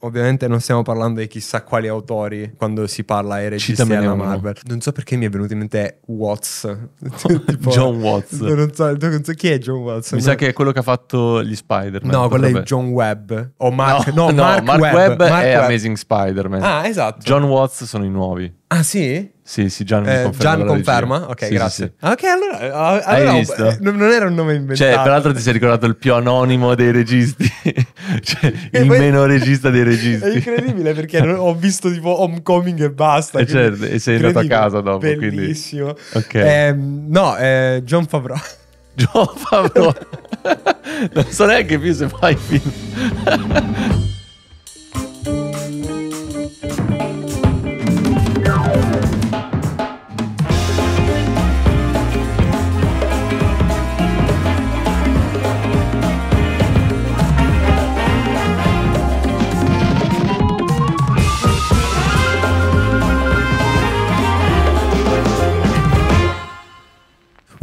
Ovviamente non stiamo parlando di chissà quali autori quando si parla ai registi Citamene uno. Marvel. Non so perché mi è venuto in mente Watts. Tipo- John Watts. Non so, non so chi è John Watts. Mi No. sa che è quello che ha fatto gli Spider-Man. No, quello è John Webb. O Mark, no, no, no, Mark, Mark, Webb. Webb, Mark è Webb. Amazing Spider-Man. Ah, esatto. John Watts sono i nuovi. Ah, sì? Sì, sì, Gian, mi Eh, conferma Gian conferma? Ok, Sì, sì, grazie. sì. Ah, Ok, allora, eh, allora visto? eh, non era un nome inventato. Cioè, peraltro ti sei ricordato il più anonimo dei registi. cioè, E il poi- meno regista dei registi. È incredibile perché ho visto tipo Homecoming e basta. Eh, quindi- certo, e sei andato a casa dopo, quindi- Bellissimo. Ok. Ehm, no, eh, John Favreau. John Favreau. non so neanche più se fai film.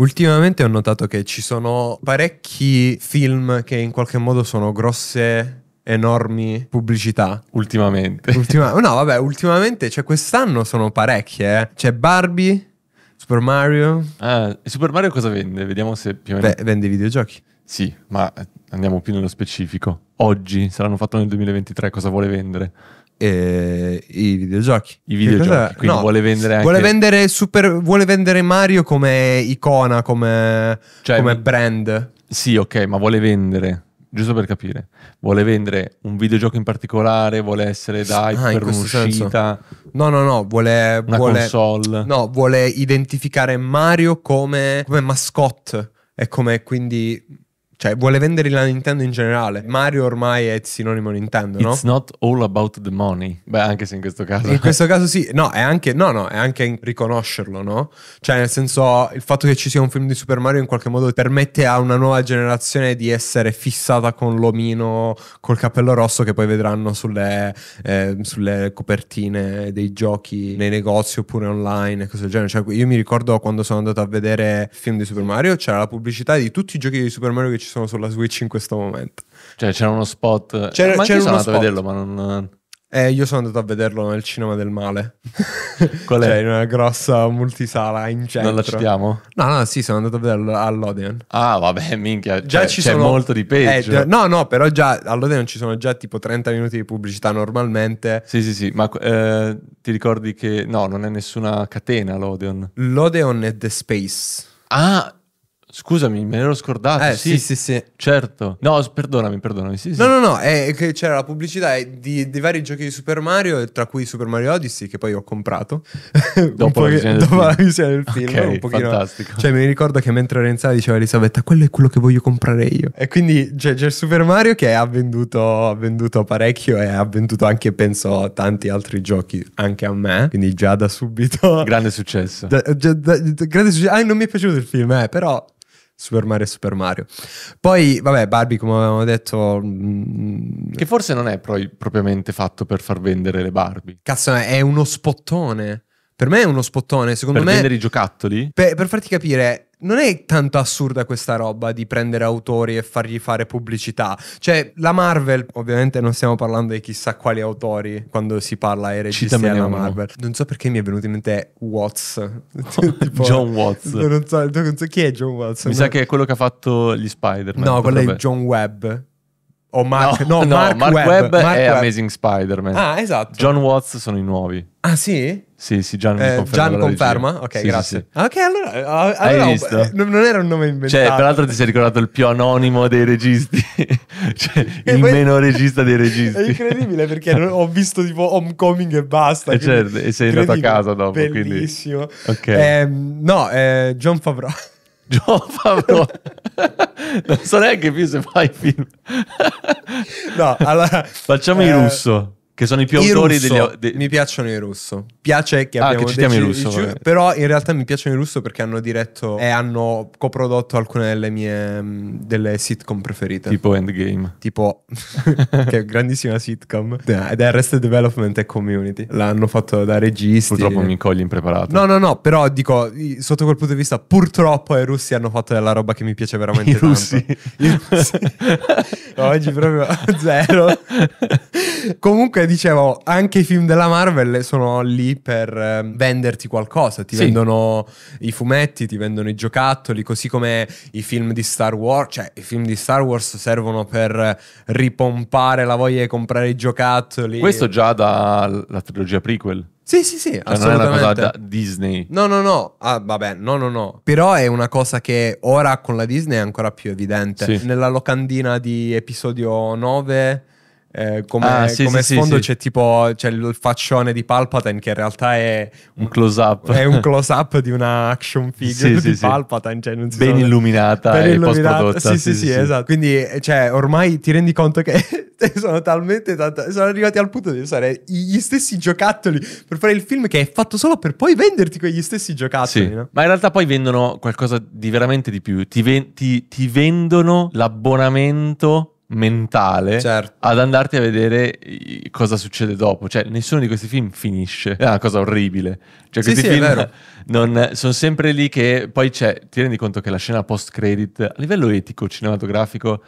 Ultimamente ho notato che ci sono parecchi film che in qualche modo sono grosse, enormi pubblicità. Ultimamente. Ultima- no, vabbè, ultimamente, cioè quest'anno sono parecchie, eh. C'è Barbie, Super Mario, Ah, e Super Mario cosa vende? Vediamo se più o meno... beh, vende i videogiochi. Sì, ma eh, andiamo più nello specifico. Oggi, se l'hanno fatto nel 2023, cosa vuole vendere? E i videogiochi. I videogiochi, quindi vuole vendere anche... Vuole vendere, super, vuole vendere Mario come icona, come, Cioè, come brand. Sì, ok, ma vuole vendere, giusto per capire, vuole vendere un videogioco in particolare, vuole essere da Ah, per un'uscita, No, no, no, vuole, una vuole, console. no, vuole identificare Mario come, come mascotte e come quindi... Cioè, vuole vendere la Nintendo in generale. Mario ormai è sinonimo Nintendo, no? It's not all about the money. Beh, anche se in questo caso... In questo caso sì, no, è anche, no, no, è anche riconoscerlo, no? Cioè, nel senso, il fatto che ci sia un film di Super Mario in qualche modo permette a una nuova generazione di essere fissata con l'omino col cappello rosso che poi vedranno sulle, eh, sulle copertine dei giochi nei negozi oppure online e cose del genere. Cioè, io mi ricordo quando sono andato a vedere il film di Super Mario, c'era la pubblicità di tutti i giochi di Super Mario che ci sono sulla Switch in questo momento. Cioè, c'era uno spot... C'era- ma anche c'era io sono uno andato a spot. vederlo, ma non... Eh, io sono andato a vederlo nel cinema del male. Qual è? Cioè, in una grossa multisala in centro. Non la citiamo? No, no, sì, sono andato a vederlo all'Odeon. Ah, vabbè, minchia. Già cioè, ci c'è sono molto di peggio. Eh, no, no, però già all'Odeon ci sono già tipo 30 minuti di pubblicità normalmente. Sì, sì, sì, ma eh, ti ricordi che... No, non è nessuna catena l'Odeon. L'Odeon è The Space. Ah, scusami, me l'ero scordato. eh, sì, sì, sì, sì. Certo. No, perdonami, perdonami. Sì, sì. No, no, no, è che c'era la pubblicità di, di vari giochi di Super Mario, tra cui Super Mario Odyssey, che poi ho comprato. Dopo la del dopo film. la visione del film. Ok, un pochino- fantastico. Cioè, mi ricordo che mentre sala diceva Elisabetta, quello è quello che voglio comprare io. E quindi c'è il Super Mario che ha venduto, ha venduto parecchio e ha venduto anche, penso, tanti altri giochi, anche a me. Quindi già da subito... Grande successo. Da- da- da- grande successo. Ah, non mi è piaciuto il film, eh, però Super Mario è Super Mario. Poi, vabbè, Barbie, come avevamo detto, mm, Che forse non è pro- propriamente fatto per far vendere le Barbie. cazzo, è uno spottone. Per me è uno spottone, secondo per me. vendere i giocattoli? Per, per farti capire, non è tanto assurda questa roba di prendere autori e fargli fare pubblicità. Cioè, la Marvel, ovviamente non stiamo parlando di chissà quali autori quando si parla ai registi della uno. Marvel. Non so perché mi è venuto in mente Watts. Tipo- John Watts. Non so, non so chi è John Watts. Mi No. sa che è quello che ha fatto gli Spider-Man. No, quello è John Webb. O Mark, no, no, Mark, Webb. Webb Mark è Webb. Amazing Spider-Man. Ah, esatto. John Watts sono i nuovi. Ah, sì? Sì, sì, Gian mi Eh, conferma. Gian conferma? Ok, Sì, sì, grazie. sì. Ah, Ok, allora, eh, allora visto? eh, non era un nome inventato. Cioè, peraltro ti sei ricordato il più anonimo dei registi. cioè, E il poi- meno regista dei registi. È incredibile perché ho visto tipo Homecoming e basta. Eh, quindi- certo, e sei andato a casa dopo, quindi- Bellissimo. Ok. Ehm, no, eh, John Favreau. John Favreau. non so neanche più se fai film. No, allora... Facciamo eh, il russo. Che sono i più autori degli... de- mi piacciono i russo. Piace che Ah, abbiamo che citiamo i deci- russo, vabbè. Però in realtà mi piacciono i russo perché hanno diretto e hanno coprodotto alcune delle mie mm, delle sitcom preferite. tipo Endgame. Tipo, che è grandissima sitcom. Ed è Arrested Development e Community. L'hanno fatto da registi. Purtroppo mi cogli impreparato. No, no, no, però dico, sotto quel punto di vista, purtroppo i russi hanno fatto della roba che mi piace veramente I tanto. russi. I russi. Oggi proprio zero. Comunque, dicevo, anche i film della Marvel sono lì per eh, venderti qualcosa. Ti Sì. vendono i fumetti, ti vendono i giocattoli, così come i film di Star Wars. Cioè, i film di Star Wars servono per ripompare la voglia di comprare i giocattoli. Questo già dalla trilogia prequel. Sì, sì, sì, Cioè, non è una assolutamente. cosa da Disney. No, no, no. Ah, vabbè, no, no, no. Però è una cosa che ora con la Disney è ancora più evidente. Sì. Nella locandina di episodio 9. Eh, come Ah, sì, come sì, sfondo sì, c'è tipo c'è il faccione di Palpatine che in realtà è Un close up. è un close up di una action figure di. Palpatine cioè Ben sono- illuminata ben e illuminata. Sì, sì, sì, esatto. Quindi, eh, cioè, ormai ti rendi conto che sono talmente tanta- sono arrivati al punto di usare gli stessi giocattoli per fare il film che è fatto solo per poi venderti quegli stessi giocattoli, no? ma in realtà poi vendono qualcosa di veramente di più. Ti, ven- ti- ti vendono l'abbonamento mentale Certo. ad andarti a vedere cosa succede dopo. Cioè, nessuno di questi film finisce. È una cosa orribile. Cioè, Sì, questi sì, è film non- sono sempre lì che poi c'è. Ti rendi conto che la scena post-credit a livello etico, cinematografico.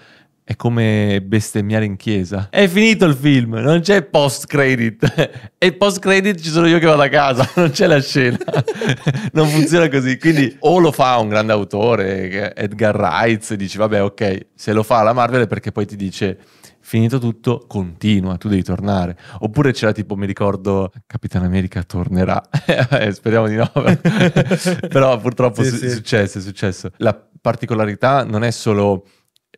È come bestemmiare in chiesa. È finito il film, non c'è post-credit. E post-credit ci sono io che vado a casa, non c'è la scena. non funziona così. Quindi o lo fa un grande autore, Edgar Wright, e dici vabbè ok, se lo fa la Marvel è perché poi ti dice finito tutto, continua, tu devi tornare. Oppure c'era tipo, mi ricordo, Capitan America tornerà. Eh, Speriamo di no. Però purtroppo Sì, su- sì. è successo, è successo. La particolarità non è solo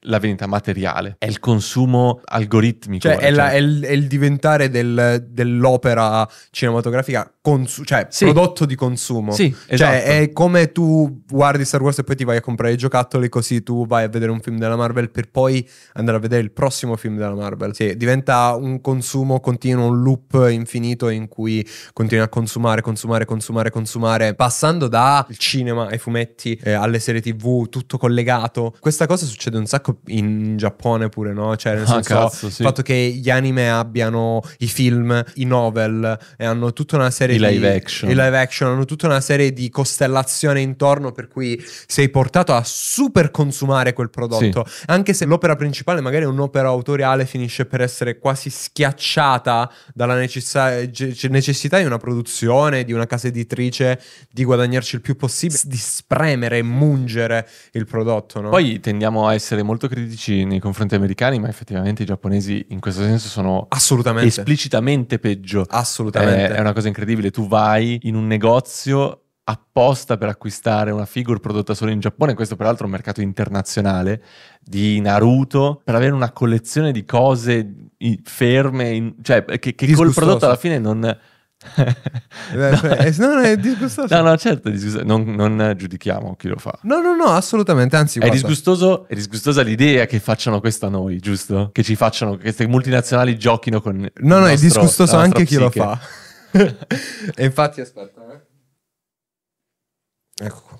la vendita materiale, è il consumo algoritmico. Cioè, è, la- è il, è il diventare del- dell'opera cinematografica consu- cioè, Sì. prodotto di consumo. Sì, Cioè, esatto. è come tu guardi Star Wars e poi ti vai a comprare i giocattoli, così tu vai a vedere un film della Marvel per poi andare a vedere il prossimo film della Marvel. Sì, diventa un consumo continuo, un loop infinito in cui continui a consumare, consumare, consumare, consumare, passando dal cinema ai fumetti eh, alle serie TV, tutto collegato. Questa cosa succede un sacco in Giappone pure, no? Cioè, nel Ah, senso, cazzo, sì. il fatto che gli anime abbiano i film, i novel e hanno tutta una serie I live action. i live action hanno tutta una serie di costellazione intorno per cui sei portato a super consumare quel prodotto anche se l'opera principale magari è un'opera autoriale finisce per essere quasi schiacciata dalla ge- necessità di una produzione di una casa editrice di guadagnarci il più possibile di spremere e mungere il prodotto no? Poi tendiamo a essere molto critici nei confronti americani, ma effettivamente i giapponesi in questo senso sono assolutamente esplicitamente peggio. assolutamente Eh, è una cosa incredibile. Tu vai in un negozio apposta per acquistare una figure prodotta solo in Giappone, questo peraltro è un mercato internazionale di Naruto, per avere una collezione di cose ferme, in- cioè che, che col Disgustoso. prodotto alla fine non... Eh, eh, no, no, è disgustoso. No, no, certo, è disgustoso. non, non giudichiamo chi lo fa. No, no, no, assolutamente. Anzi, È, disgustoso, è disgustosa l'idea che facciano questo a noi, giusto? Che ci facciano, che queste multinazionali giochino con... No, no, è nostro- disgustoso la nostra anche chi lo psiche. fa. E infatti, aspetta, eh. Ecco qua.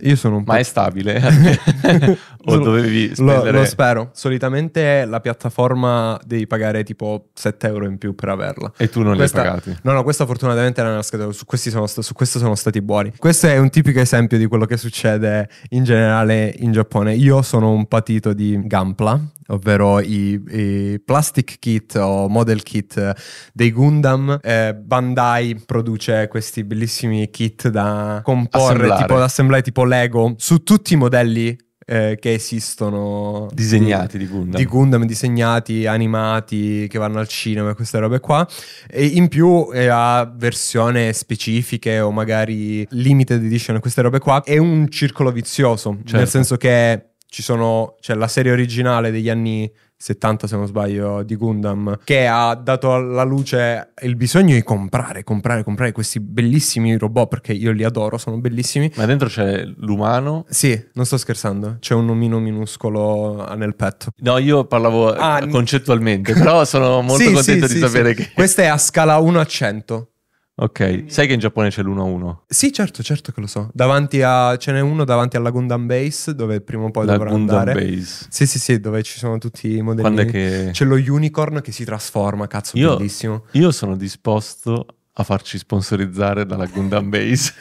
Io sono un po'. Ma è stabile? o Lo- dovevi Lo, spendere... lo spero. Solitamente la piattaforma devi pagare tipo 7 euro in più per averla. E tu non Questa- li hai pagati. No, no, questa fortunatamente era nella scheda. Su, questi sono su questo sono stati buoni. Questo è un tipico esempio di quello che succede in generale in Giappone. Io sono un patito di Gampla, ovvero i, i plastic kit o model kit dei Gundam. Eh, Bandai produce questi bellissimi kit da comporre, Assemblare. tipo da assemblare tipo Lego, su tutti i modelli. eh, che esistono Disegnati di Gundam. di Gundam disegnati, animati che vanno al cinema queste robe qua. E in più eh, ha versioni specifiche o magari limited edition, queste robe qua. È un circolo vizioso, Certo. nel senso che ci sono, c'è la serie originale degli anni 70 se non sbaglio di Gundam che ha dato alla luce il bisogno di comprare, comprare, comprare questi bellissimi robot perché io li adoro, sono bellissimi. Ma dentro c'è l'umano. Sì, non sto scherzando, c'è un omino minuscolo nel petto. No, io parlavo Ah, concettualmente, però sono molto Sì, contento sì, di sì, sapere che... Questa è a scala 1 a 100. Ok, sai che in Giappone c'è l'1 a 1? Sì, certo, certo che lo so. Davanti a ce n'è uno davanti alla Gundam Base dove prima o poi La dovrà Gundam andare. Base. Sì, sì, sì, dove ci sono tutti i modelli. Quando è che... C'è lo unicorn che si trasforma, cazzo, Io- bellissimo. Io sono disposto a farci sponsorizzare dalla Gundam Base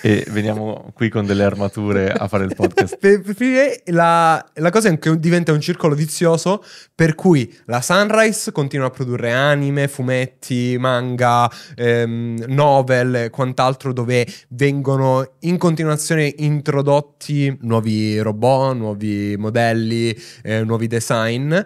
e veniamo qui con delle armature a fare il podcast. La, la cosa è che diventa un circolo vizioso per cui la Sunrise continua a produrre anime, fumetti, manga, ehm, novel e quant'altro dove vengono in continuazione introdotti nuovi robot, nuovi modelli, eh, nuovi design.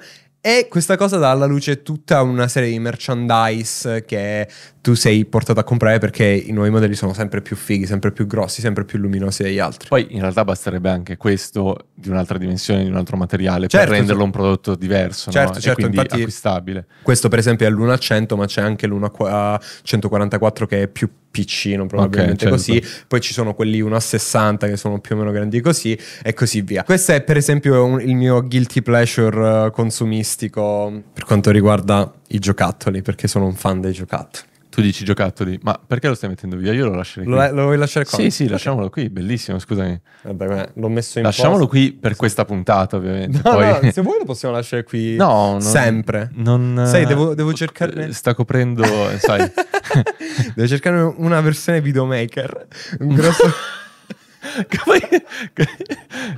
E questa cosa dà alla luce tutta una serie di merchandise che tu sei portato a comprare perché i nuovi modelli sono sempre più fighi, sempre più grossi, sempre più luminosi degli altri. Poi in realtà basterebbe anche questo di un'altra dimensione, di un altro materiale Certo, per renderlo sì. un prodotto diverso Certo, no? certo, e quindi infatti- acquistabile. Questo per esempio è l'1 a 100, ma c'è anche l'1 a qua- a 144 che è più piccino, probabilmente certo. così. Poi ci sono quelli 1 a 60 che sono più o meno grandi così e così via. Questo è per esempio un- il mio guilty pleasure eh, consumistico per quanto riguarda i giocattoli, perché sono un fan dei giocattoli. Tu dici giocattoli, ma perché lo stai mettendo via? Io lo lascerei Lo, qui. lo vuoi lasciare qua? Sì, sì, lasciamolo qui, bellissimo, scusami. Vabbè, l'ho messo in Lasciamolo posto. qui per questa puntata, ovviamente. No, Poi... no, se vuoi lo possiamo lasciare qui No, non- sempre. Non, Sai, devo- devo cercarne- Sta coprendo, sai. Devo cercare una versione videomaker. Un grosso...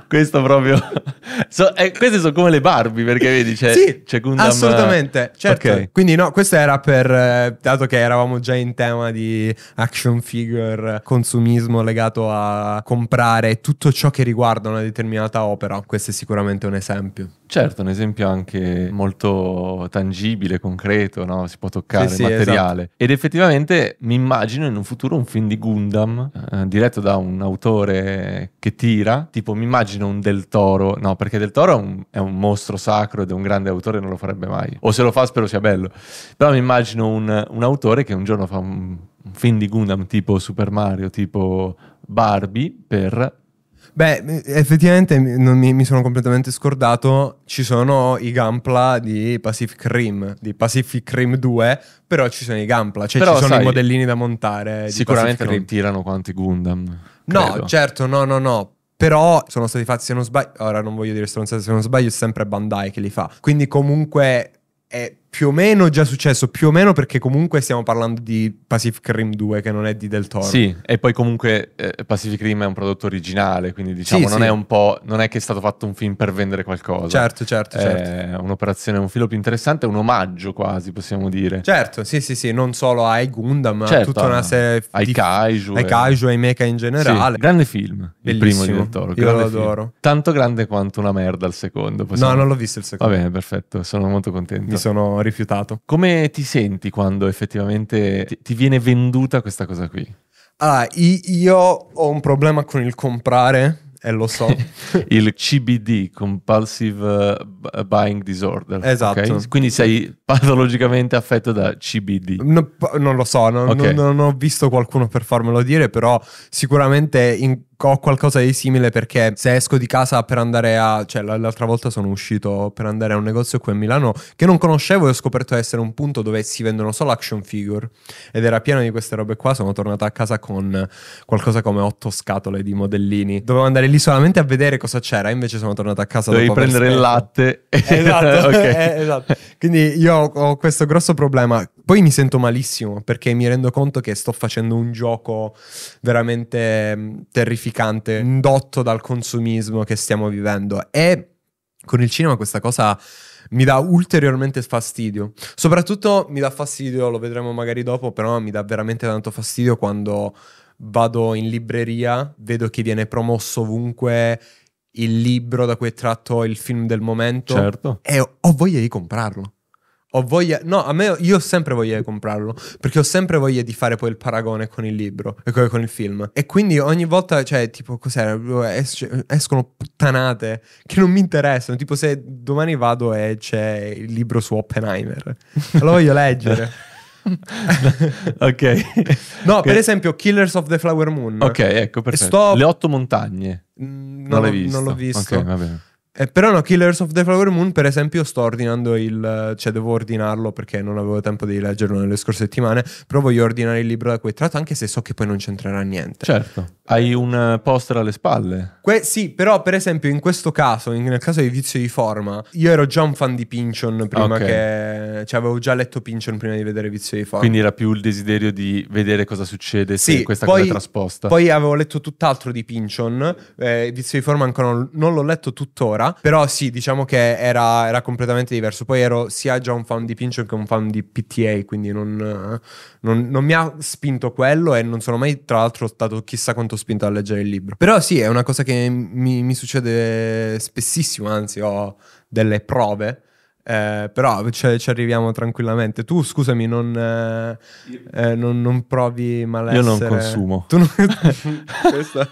Questo proprio. So- eh, queste sono come le Barbie, perché vedi, c'è, sì, c'è Gundam. assolutamente. Certo. Ok. Quindi no, questo era per eh, dato che eravamo già in tema di action figure, consumismo legato a comprare tutto ciò che riguarda una determinata opera. Questo è sicuramente un esempio. Certo, un esempio anche molto tangibile, concreto, no? si può toccare, Sì, sì, materiale. Ed effettivamente mi immagino in un futuro un film di Gundam eh, diretto da un autore che tira, tipo mi immagino un Del Toro, no perché Del Toro è un, è un mostro sacro ed è un grande autore, non lo farebbe mai. O se lo fa spero sia bello. Però mi immagino un, un autore che un giorno fa un, un film di Gundam tipo Super Mario, tipo Barbie, per Beh, effettivamente mi, non mi, mi sono completamente scordato. Ci sono i Gampla di Pacific Rim, di Pacific Rim 2, però ci sono i Gampla, cioè Però, ci sono sai, i modellini da montare. sicuramente non tirano quanto i Gundam. No, credo. certo, no, no, no. Però sono stati fatti, se non sbaglio, ora non voglio dire stronzate, se non sbaglio è sempre Bandai che li fa. Quindi comunque è più o meno già successo, più o meno perché comunque stiamo parlando di Pacific Rim 2 che non è di Del Toro. Sì, e poi comunque eh, Pacific Rim è un prodotto originale, quindi diciamo Sì, non sì. è un po'. non è che è stato fatto un film per vendere qualcosa. Certo, certo, certo. È un'operazione, un filo più interessante, un omaggio quasi, possiamo dire. Certo, sì, sì, sì, non solo ai Gundam, ma a Certo, tutta una serie ai di kaiju. ai e- kaiju, ai mecha in generale. Sì, grande film, il primo di Bellissimo. Del Toro. Io lo film. adoro. Tanto grande quanto una merda il secondo. possiamo- No, non l'ho visto il Va secondo. bene, perfetto, sono molto contento. Mi sono rifiutato. Come ti senti quando effettivamente ti, ti viene venduta questa cosa qui? Ah, io ho un problema con il comprare e lo so. il CBD, Compulsive uh, Buying Disorder. Esatto. ok? Quindi sei patologicamente affetto da CBD. No, non lo so, non, Ok. non- non ho visto qualcuno per farmelo dire, però sicuramente in- ho qualcosa di simile perché se esco di casa per andare a... cioè l'altra volta sono uscito per andare a un negozio qui a Milano che non conoscevo e ho scoperto essere un punto dove si vendono solo action figure ed era pieno di queste robe qua, sono tornato a casa con qualcosa come otto scatole di modellini. Dovevo andare lì solamente a vedere cosa c'era, invece sono tornato a casa Dovevi prendere il latte. Esatto, Ok. eh, esatto. Quindi io ho questo grosso problema. Poi mi sento malissimo perché mi rendo conto che sto facendo un gioco veramente mh, terrificante, indotto dal consumismo che stiamo vivendo. E con il cinema questa cosa mi dà ulteriormente fastidio. Soprattutto mi dà fastidio, lo vedremo magari dopo, però mi dà veramente tanto fastidio quando vado in libreria, vedo che viene promosso ovunque il libro da cui è tratto il film del momento Certo. e ho voglia di comprarlo. Ho voglia, no, a me io ho sempre voglia di comprarlo perché ho sempre voglia di fare poi il paragone con il libro e con, il film. E quindi ogni volta, cioè, tipo, cos'era? Es- escono puttanate che non mi interessano. Tipo, se domani vado e c'è il libro su Oppenheimer, lo voglio leggere. ok. No, per esempio, Killers of the Flower Moon. Ok, ecco, perfetto. Sto- Le otto montagne. Mm, Non, l'hai l'ho- visto? Non l'ho visto. Ok, va bene. Eh, però no, Killers of the Flower Moon, per esempio, sto ordinando il... Cioè, devo ordinarlo perché non avevo tempo di leggerlo nelle scorse settimane, però voglio ordinare il libro da cui tratto, anche se so che poi non c'entrerà niente. Certo. Hai un eh, poster alle spalle. Que- sì, però per esempio in questo caso, in- nel caso di Vizio di Forma, io ero già un fan di Pinchon prima Ok. che... Cioè, avevo già letto Pinchon prima di vedere Vizio di Forma. Quindi era più il desiderio di vedere cosa succede se Sì, questa poi- cosa è trasposta. Poi avevo letto tutt'altro di Pinchon, eh, Vizio di Forma ancora non l'ho letto tuttora, però sì, diciamo che era, era completamente diverso. Poi ero sia già un fan di Pinchon che un fan di PTA, quindi non, non- non mi ha spinto quello e non sono mai tra l'altro stato chissà quanto spinto a leggere il libro. Però sì, è una cosa che mi, mi succede spessissimo, anzi ho delle prove. Eh, però ci, ci arriviamo tranquillamente. Tu, scusami, non, eh, eh, non, non provi malessere. Io non consumo. Tu non... questo,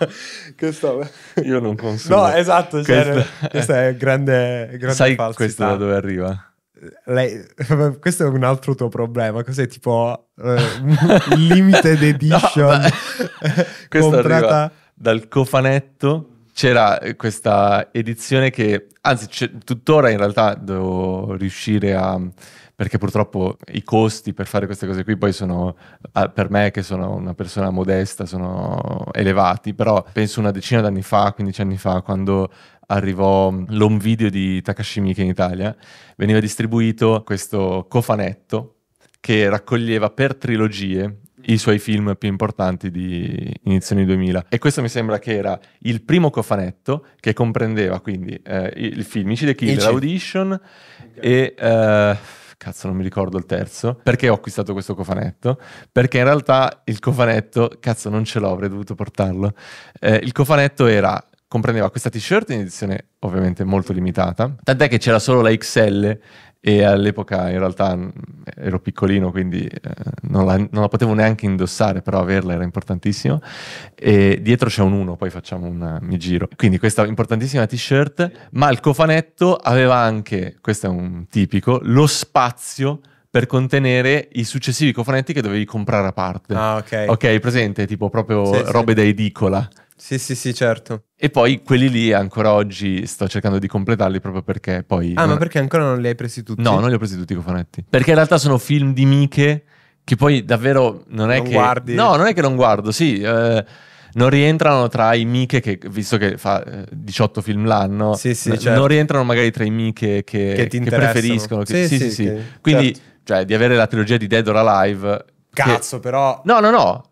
questo... Io non consumo. No, esatto. Cioè, Questa- questa è grande, grande Sai falsità. questo da dove arriva? Lei- questo è un altro tuo problema. Cos'è tipo eh, limited edition No, comprata? dal cofanetto. C'era eh, questa edizione che, anzi, tuttora in realtà devo riuscire a. Perché purtroppo i costi per fare queste cose qui poi sono, per me che sono una persona modesta, sono elevati. Però penso una decina d'anni fa, 15 anni fa, quando arrivò l'home video di Takashi Miike in Italia, veniva distribuito questo cofanetto che raccoglieva per trilogie i suoi film più importanti di inizio anni 2000 e questo mi sembra che era il primo cofanetto che comprendeva quindi eh, il film Ichi the Killer Ichi. Audition e eh, cazzo non mi ricordo il terzo. Perché ho acquistato questo cofanetto? Perché in realtà il cofanetto cazzo non ce l'ho avrei dovuto portarlo. Eh, il cofanetto era comprendeva questa t-shirt in edizione ovviamente molto limitata tant'è che c'era solo la XL e all'epoca in realtà ero piccolino quindi eh, non, la, non la potevo neanche indossare però averla era importantissimo. E dietro c'è un 1 poi facciamo un mi giro. Quindi questa importantissima t-shirt ma il cofanetto aveva anche questo è un tipico lo spazio per contenere i successivi cofanetti che dovevi comprare a parte. Ah, ok. ok presente? Tipo proprio Sì, sì. robe da edicola Sì, sì, sì, certo. e poi quelli lì ancora oggi sto cercando di completarli proprio perché poi Ah, non- ma perché ancora non li hai presi tutti? No, non li ho presi tutti i cofanetti. Perché in realtà sono film di Miche che poi davvero non è Non che... guardi? No, non è che non guardo, sì. eh, non rientrano tra i Miche che, visto che fa eh, 18 film l'anno, Sì, sì, certo. non rientrano magari tra i Miche che, Che ti che preferiscono. che- Sì, sì, sì, sì, sì. Quindi, certo. cioè, di avere la trilogia di Dead or Alive... Cazzo, però... No, no, no.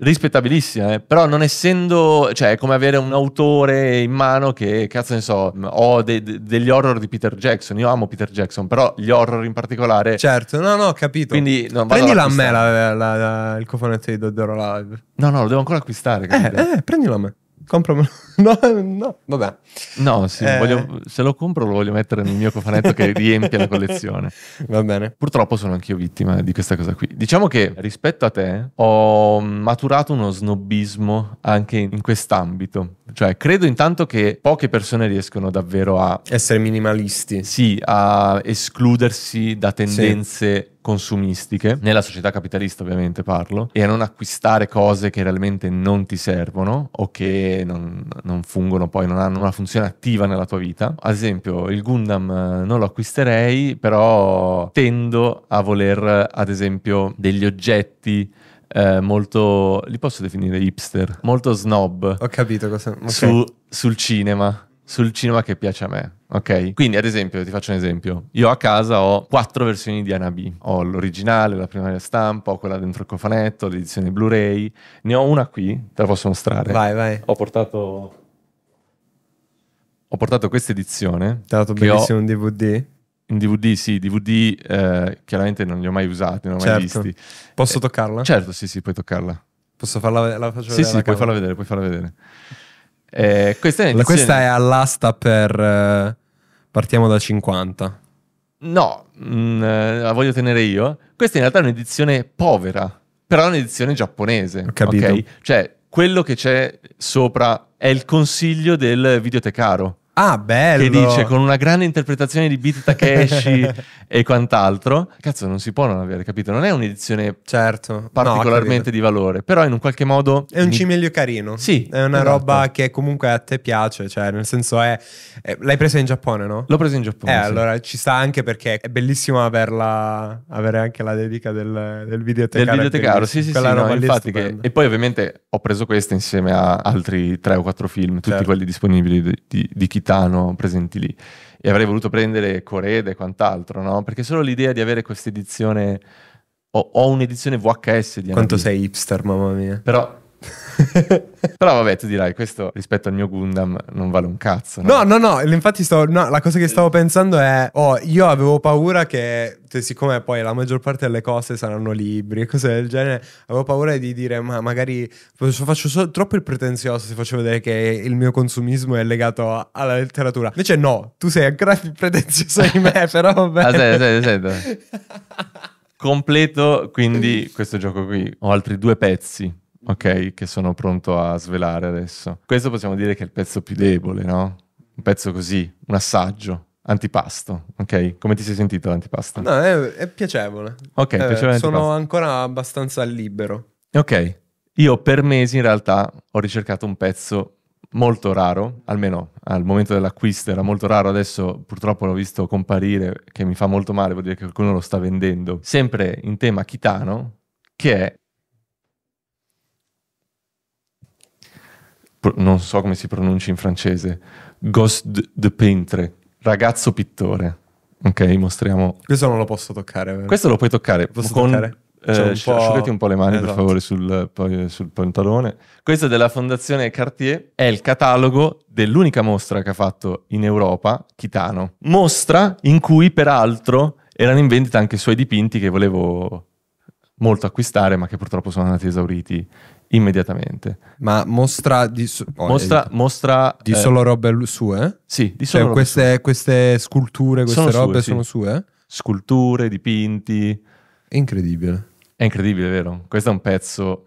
Rispettabilissima, eh. però non essendo, cioè, è come avere un autore in mano che, cazzo ne so, ho de- de- degli horror di Peter Jackson. Io amo Peter Jackson, però gli horror in particolare. Certo, no, no, ho capito. quindi non Prendila a me la- la- la- il cofanetto di Dead or Alive. No, no, lo devo ancora acquistare. Eh, eh, prendilo a me. Compramelo. No, no, vabbè. No, sì, Eh. voglio- se lo compro lo voglio mettere nel mio cofanetto che riempie la collezione. Va bene. Purtroppo sono anch'io vittima di questa cosa qui. Diciamo che rispetto a te ho maturato uno snobismo anche in quest'ambito. Cioè, credo intanto che poche persone riescono davvero a Essere minimalisti. sì, a escludersi da tendenze consumistiche, nella società capitalista ovviamente parlo, e a non acquistare cose che realmente non ti servono o che non, non fungono poi, non hanno una funzione attiva nella tua vita. Ad esempio il Gundam eh, non lo acquisterei, però tendo a voler ad esempio degli oggetti eh, molto, li posso definire hipster, molto snob Ho capito cosa... ok. su- sul cinema, sul cinema che piace a me. Ok, quindi ad esempio, ti faccio un esempio. Io a casa ho quattro versioni di Anabi. Ho l'originale, la primaria stampa, ho quella dentro il cofanetto, l'edizione Blu-ray. Ne ho una qui, te la posso mostrare. Vai, vai. Ho portato. Ho portato questa edizione. Ti ha dato che ho bellissimo un DVD. in DVD, sì, DVD eh, chiaramente non li ho mai usati, non li ho mai Certo. visti. Posso toccarla? Certo, sì, sì, puoi toccarla. Posso farla la faccio Sì, vedere sì, alla puoi farla vedere, puoi farla vedere. Eh, questa è Questa è all'asta per... eh, partiamo da 50. No, mm, eh, la voglio tenere io. Questa in realtà è un'edizione povera, però è un'edizione giapponese. Ho capito. ok? Cioè, quello che c'è sopra è il consiglio del videotecaro. Ah, bello. Che dice con una grande interpretazione di Beat Takeshi e quant'altro. Cazzo, non si può non avere capito. Non è un'edizione Certo. No, particolarmente capito. di valore, però in un qualche modo. È un cimelio carino. Sì, È una esatto. roba che comunque a te piace. Cioè, nel senso è. è- l'hai presa in Giappone, no? L'ho preso in Giappone. Eh, sì. allora ci sta anche perché è bellissimo averla, avere anche la dedica del, del del videotecaro. videotecaro, sì, sì, sì, no, infatti che- e poi ovviamente ho preso questa insieme a altri tre o quattro film, tutti Certo. quelli disponibili di, di- di Kitano presenti lì. E avrei voluto prendere Coreda e quant'altro, no? Perché solo l'idea di avere questa edizione, ho, ho un'edizione VHS di Quanto Anabi. sei hipster, mamma mia. Però, però vabbè, tu dirai, questo rispetto al mio Gundam non vale un cazzo. No, no, no, infatti sto, no, la cosa che stavo pensando è, oh, io avevo paura che, cioè, siccome poi la maggior parte delle cose saranno libri e cose del genere, avevo paura di dire, ma magari faccio, faccio so- troppo il pretenzioso se faccio vedere che il mio consumismo è legato a- alla letteratura. Invece no, tu sei ancora più pretenzioso di me, però va Ah. Aspetta, aspetta, aspetta. Completo quindi questo gioco qui. Ho altri due pezzi, ok, che sono pronto a svelare adesso. Questo possiamo dire che è il pezzo più debole, no? Un pezzo così, un assaggio, antipasto, ok? Come ti sei sentito l'antipasto? No, è, è piacevole. Ok, Eh, piaceva sono ancora abbastanza libero. Ok, io per mesi in realtà ho ricercato un pezzo molto raro, almeno al momento dell'acquisto era molto raro, adesso purtroppo l'ho visto comparire, che mi fa molto male, vuol dire che qualcuno lo sta vendendo, sempre in tema chitano, che è... non so come si pronuncia in francese, Ghost de, Peintre, ragazzo pittore. Ok, mostriamo... Questo non lo posso toccare. vero? Questo lo puoi toccare Posso con... toccare? eh, un po'- asciugati un po' le mani per Esatto. favore sul, poi sul pantalone. Questo è della Fondazione Cartier, è il catalogo dell'unica mostra che ha fatto in Europa, Chitano. Mostra in cui peraltro erano in vendita anche i suoi dipinti che volevo molto acquistare ma che purtroppo sono andati esauriti immediatamente. Ma mostra di, oh, Mostra, eh, mostra di eh, solo robe sue? sì, di Cioè, solo queste, queste sculture, queste Sono sue, robe sì. sono sue? sculture, dipinti. È incredibile. È incredibile, vero? Questo è un pezzo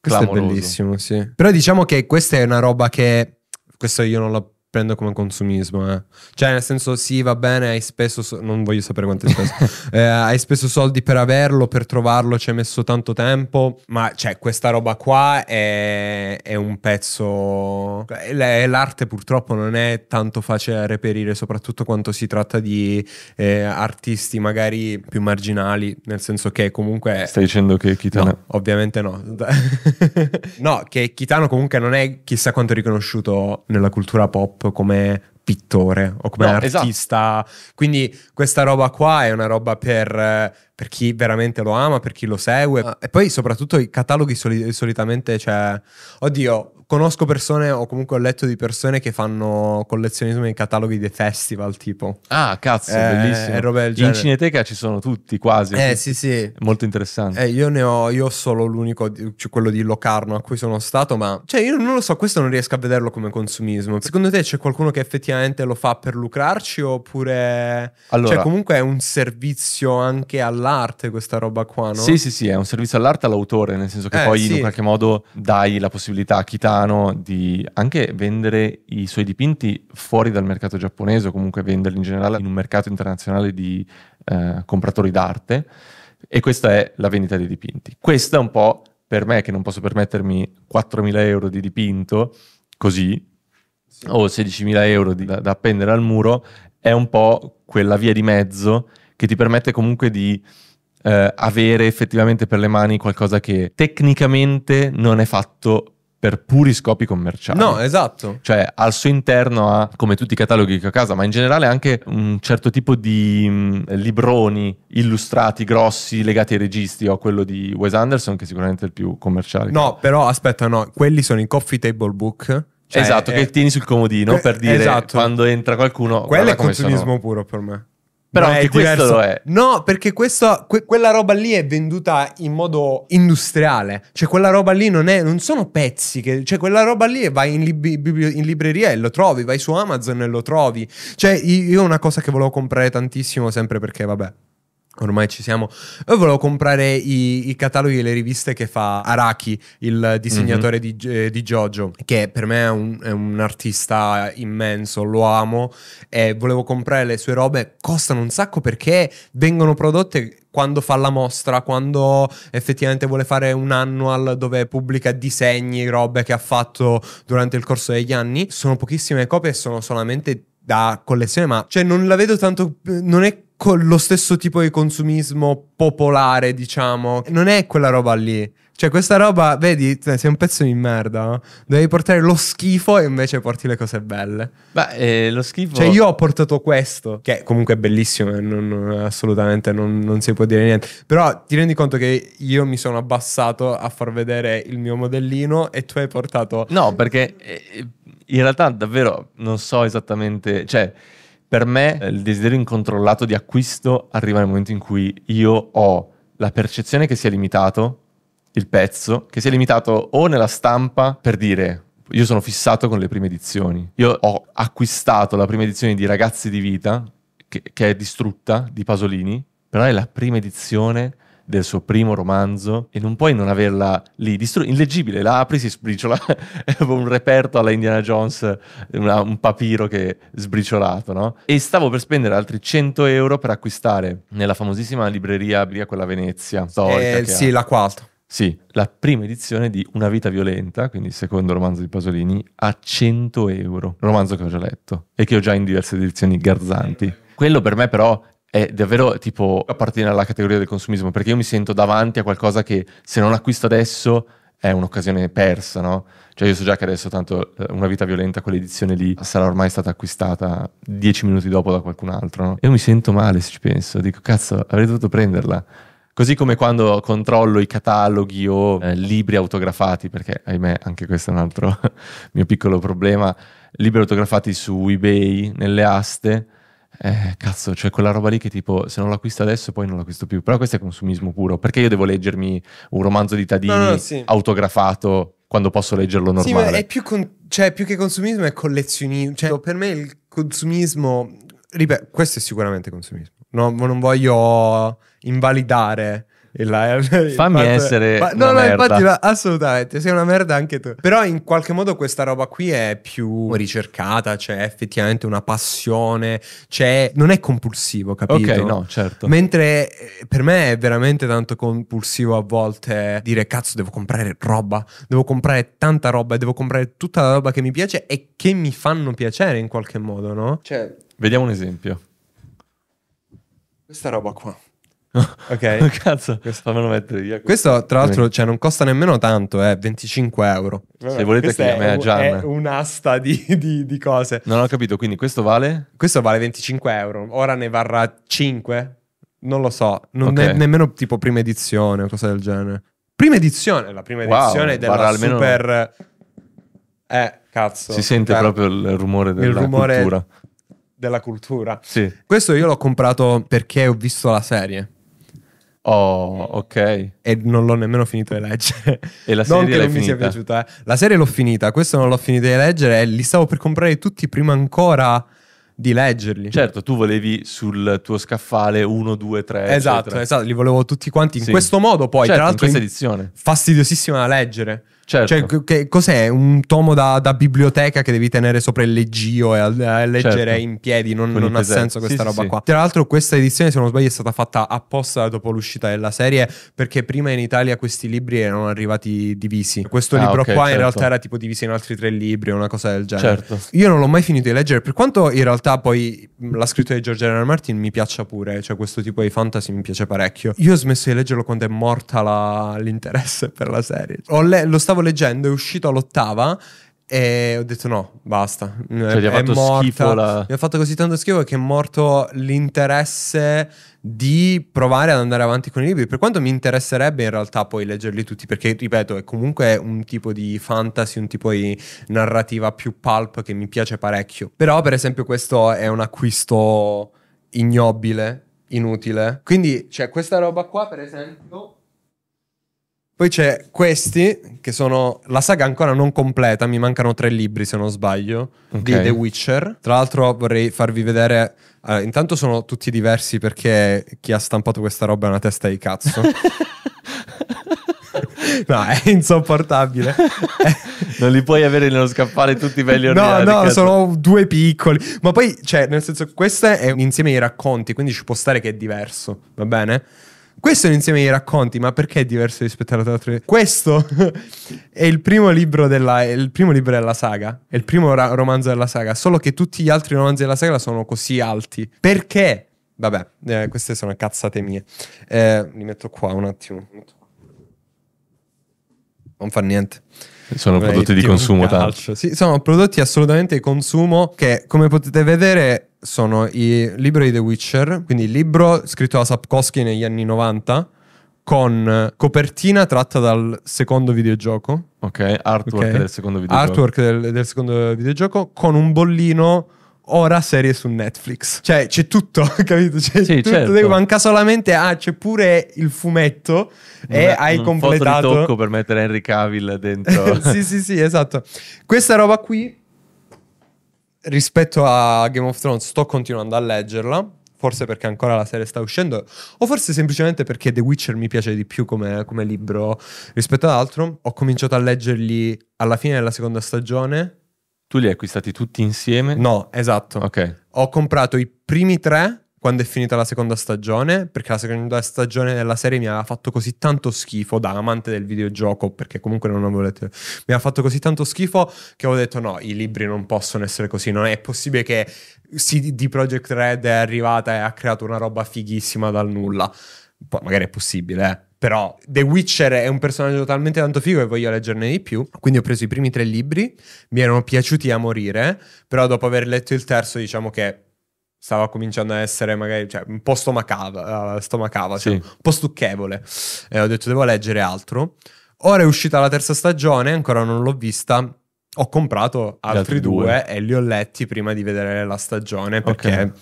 Questo è clamoroso. bellissimo, sì. Però diciamo che questa è una roba che. Questo io non la prendo come consumismo, eh. Cioè, nel senso, sì, va bene, hai speso. so- non voglio sapere quanto hai speso. Eh, hai speso soldi per averlo, per trovarlo, ci hai messo tanto tempo. Ma, cioè, questa roba qua è, è un pezzo. L'arte purtroppo non è tanto facile da reperire, soprattutto quando si tratta di eh, artisti magari più marginali, nel senso che comunque. Stai dicendo che Kitano... No, ovviamente no. no, che Kitano comunque non è chissà quanto riconosciuto nella cultura pop come pittore o come No, esatto. artista. Quindi questa roba qua è una roba per, eh, per chi veramente lo ama, per chi lo segue. Ah, E poi soprattutto i cataloghi soli- solitamente, cioè... Oddio, conosco persone o comunque ho letto di persone che fanno collezionismo nei cataloghi dei festival, tipo. Ah, cazzo, Eh, bellissimo. robe In. Cineteca ci sono tutti, quasi. Eh sì sì. Molto interessante. Eh, io ne ho, io ho solo l'unico, cioè quello di Locarno a cui sono stato, ma cioè io non lo so, questo non riesco a vederlo come consumismo. Secondo te c'è qualcuno che effettivamente lo fa per lucrarci oppure... Allora- Cioè comunque è un servizio anche all'arte questa roba qua, no? Sì, sì, sì, è un servizio all'arte all'autore, nel senso che Eh, poi sì. in qualche modo dai la possibilità a Kitano di anche vendere i suoi dipinti fuori dal mercato giapponese o comunque venderli in generale in un mercato internazionale di eh, compratori d'arte e questa è la vendita dei dipinti. Questa è un po' per me che non posso permettermi 4.000 euro di dipinto così o 16.000 euro di- da, da appendere al muro, è un po' quella via di mezzo che ti permette comunque di eh, avere effettivamente per le mani qualcosa che tecnicamente non è fatto per puri scopi commerciali. No, esatto. Cioè, al suo interno ha, come tutti i cataloghi che ho a casa, ma in generale anche un certo tipo di mh, libroni illustrati grossi legati ai registi. Ho quello di Wes Anderson, che è sicuramente il più commerciale. No, però aspetta, no, quelli sono i coffee table book. Cioè, esatto, eh, che tieni sul comodino que- per dire esatto. quando entra qualcuno. Quello è consumismo puro per me. Però No, anche questo lo è. No, perché questo, que- quella roba lì è venduta in modo industriale. Cioè, quella roba lì non, è, non sono pezzi. Che, cioè, quella roba lì vai in, lib- biblio- in libreria e lo trovi, vai su Amazon e lo trovi. Cioè, io io una cosa che volevo comprare tantissimo, sempre perché, vabbè. Ormai ci siamo. Io volevo comprare i, i cataloghi e le riviste che fa Araki, il disegnatore di, eh, di JoJo, che per me è un, è un artista immenso, lo amo. E volevo comprare le sue robe. Costano un sacco perché vengono prodotte quando fa la mostra, quando effettivamente vuole fare un annual dove pubblica disegni, robe che ha fatto durante il corso degli anni. Sono pochissime copie e sono solamente da collezione, ma cioè non la vedo tanto. Non è con lo stesso tipo di consumismo popolare, diciamo. Non è quella roba lì. Cioè, questa roba, vedi, te- sei un pezzo di merda. no? Devi portare lo schifo e invece porti le cose belle. Beh, eh, lo schifo... Cioè, io ho portato questo, che comunque è bellissimo, e non- non- assolutamente non, non si può dire niente. Però ti rendi conto che io mi sono abbassato a far vedere il mio modellino e tu hai portato. No, perché eh, in realtà davvero non so esattamente, cioè per me il desiderio incontrollato di acquisto arriva nel momento in cui io ho la percezione che sia limitato il pezzo, che sia limitato o nella stampa per dire io sono fissato con le prime edizioni. Io ho acquistato la prima edizione di Ragazzi di Vita, che, che è distrutta, di Pasolini, però è la prima edizione del suo primo romanzo e non puoi non averla lì, distru- illeggibile, la apri, si sbriciola, è un reperto alla Indiana Jones, una- un papiro che sbriciolato, no? E stavo per spendere altri 100 euro per acquistare nella famosissima libreria, quella Venezia, storica. Eh, sì, ha- la quarta. sì, la prima edizione di Una vita violenta, quindi il secondo romanzo di Pasolini, a 100 euro. Romanzo che ho già letto e che ho già in diverse edizioni garzanti. Quello per me però è davvero tipo appartiene alla categoria del consumismo, perché io mi sento davanti a qualcosa che se non acquisto adesso è un'occasione persa, no? Cioè io so già che adesso tanto eh, Una vita violenta, quell'edizione lì, sarà ormai stata acquistata dieci minuti dopo da qualcun altro, no? Io mi sento male se ci penso, dico cazzo, avrei dovuto prenderla. Così come quando controllo i cataloghi o eh, libri autografati, perché ahimè anche questo è un altro mio piccolo problema, libri autografati su eBay, nelle aste, eh, cazzo, c'è quella roba lì che tipo se non l'acquisto adesso poi non l'acquisto più. Però questo è consumismo puro, perché io devo leggermi un romanzo di Tadini No, no, sì. autografato quando posso leggerlo normale? Sì, ma è più, con- cioè, più che consumismo è collezionismo. Cioè, per me il consumismo, ripeto, questo è sicuramente consumismo. No, non voglio invalidare il, il Fammi fatto- essere Ma- una no, no, merda. infatti, ma- assolutamente, sei una merda anche tu. Però in qualche modo questa roba qui è più ricercata, c'è effettivamente una passione, c'è... non è compulsivo, capito? Ok, no, certo. Mentre eh, per me è veramente tanto compulsivo a volte dire cazzo devo comprare roba, devo comprare tanta roba, devo comprare tutta la roba che mi piace e che mi fanno piacere in qualche modo, no? Cioè, Vediamo un esempio. questa roba qua. Ok. Cazzo, fammelo mettere via. Questo tra l'altro cioè, non costa nemmeno tanto, è 25 euro. Se volete è, a Gian. è un'asta di, di- di cose. Non ho capito, quindi questo vale? Questo vale 25 euro, ora ne varrà 5? Non lo so, non Ok. è nemmeno tipo prima edizione o cosa del genere. Prima edizione, la prima Wow, edizione della varrà almeno- super... Eh, cazzo. Si sente Eh, proprio il rumore della rumore- cultura. Della cultura. Sì. Questo io l'ho comprato perché ho visto la serie Oh, ok. e non l'ho nemmeno finito di leggere. E la non serie che l'hai non mi sia finita? piaciuta. eh. La serie l'ho finita, questo non l'ho finito di leggere e li stavo per comprare tutti prima ancora di leggerli. Certo, tu volevi sul tuo scaffale 1, 2, 3. Esatto, esatto, li volevo tutti quanti in Sì. questo modo poi, Certo, tra l'altro in questa edizione. fastidiosissima da leggere. Certo. Cioè, che- cos'è? Un tomo da, da biblioteca che devi tenere sopra il leggio e a, a leggere Certo. in piedi. Non, non ha senso questa Sì, roba sì. qua. Tra l'altro, questa edizione, se non sbaglio, è stata fatta apposta dopo l'uscita della serie. Perché prima in Italia questi libri erano arrivati divisi. Questo Ah, libro ok, qua in certo. realtà era tipo diviso in altri tre libri o una cosa del genere. Certo. Io non l'ho mai finito di leggere, per quanto in realtà poi mh, la scrittura di George R. R. Martin mi piaccia pure, cioè questo tipo di fantasy mi piace parecchio. Io ho smesso di leggerlo quando è morta la- l'interesse per la serie. Ho le- lo stavo leggendo, è uscito all'ottava e ho detto no, basta. Cioè, ha fatto schifo la- Mi ha fatto così tanto schifo che è morto l'interesse di provare ad andare avanti con i libri. Per quanto mi interesserebbe in realtà poi leggerli tutti, perché ripeto, è comunque un tipo di fantasy, un tipo di narrativa più pulp che mi piace parecchio. Però, per esempio, questo è un acquisto ignobile, inutile. Quindi c'è questa roba qua, per esempio. Poi c'è questi, che sono la saga ancora non completa, mi mancano tre libri se non sbaglio, di Ok. The Witcher. Tra l'altro vorrei farvi vedere, eh, intanto sono tutti diversi perché chi ha stampato questa roba è una testa di cazzo. no, è insopportabile. non li puoi avere nello scaffale tutti belli No, ordinari. no, cazzo. sono due piccoli. Ma poi, cioè, nel senso, questo è un insieme di racconti, quindi ci può stare che è diverso, va bene? Questo è un insieme di racconti, ma perché è diverso rispetto alle altre? Questo è il primo libro della, il primo libro della saga, è il primo ra- romanzo della saga, solo che tutti gli altri romanzi della saga sono così alti. Perché? Vabbè, eh, queste sono cazzate mie. Eh, li metto qua un attimo. Non fa niente. Sono Vorrei prodotti di consumo, tanto. Sì, sono prodotti assolutamente di consumo che, come potete vedere, sono i libri di The Witcher, quindi il libro scritto da Sapkowski negli anni 90 con copertina tratta dal secondo videogioco. Ok, artwork ok? del secondo videogioco. Artwork del, del secondo videogioco con un bollino ora serie su Netflix. Cioè, c'è tutto, capito? C'è Sì, tutto, certo. manca solamente ah, c'è pure il fumetto e Una- hai un completato fototocco per mettere Henry Cavill dentro. sì, sì, sì, esatto. Questa roba qui, rispetto a Game of Thrones, sto continuando a leggerla. Forse perché ancora la serie sta uscendo, o forse semplicemente perché The Witcher mi piace di più come, come libro rispetto ad altro. Ho cominciato a leggerli alla fine della seconda stagione. Tu li hai acquistati tutti insieme? No, esatto. Ok. Ho comprato i primi tre quando è finita la seconda stagione, perché la seconda stagione della serie mi aveva fatto così tanto schifo da amante del videogioco, perché comunque non avevo letto. Mi aveva fatto così tanto schifo che ho detto no, i libri non possono essere così, non è possibile che CD Projekt Red è arrivata e ha creato una roba fighissima dal nulla. Poi magari è possibile, eh. Però The Witcher è un personaggio talmente tanto figo che voglio leggerne di più. Quindi ho preso i primi tre libri, mi erano piaciuti a morire, però dopo aver letto il terzo diciamo che stava cominciando a essere magari cioè, un po' stomacava, eh, stomacava cioè, Sì. un po' stucchevole. E ho detto devo leggere altro. Ora è uscita la terza stagione, ancora non l'ho vista. Ho comprato altri, altri due, due. e li ho letti prima di vedere la stagione perché Ok.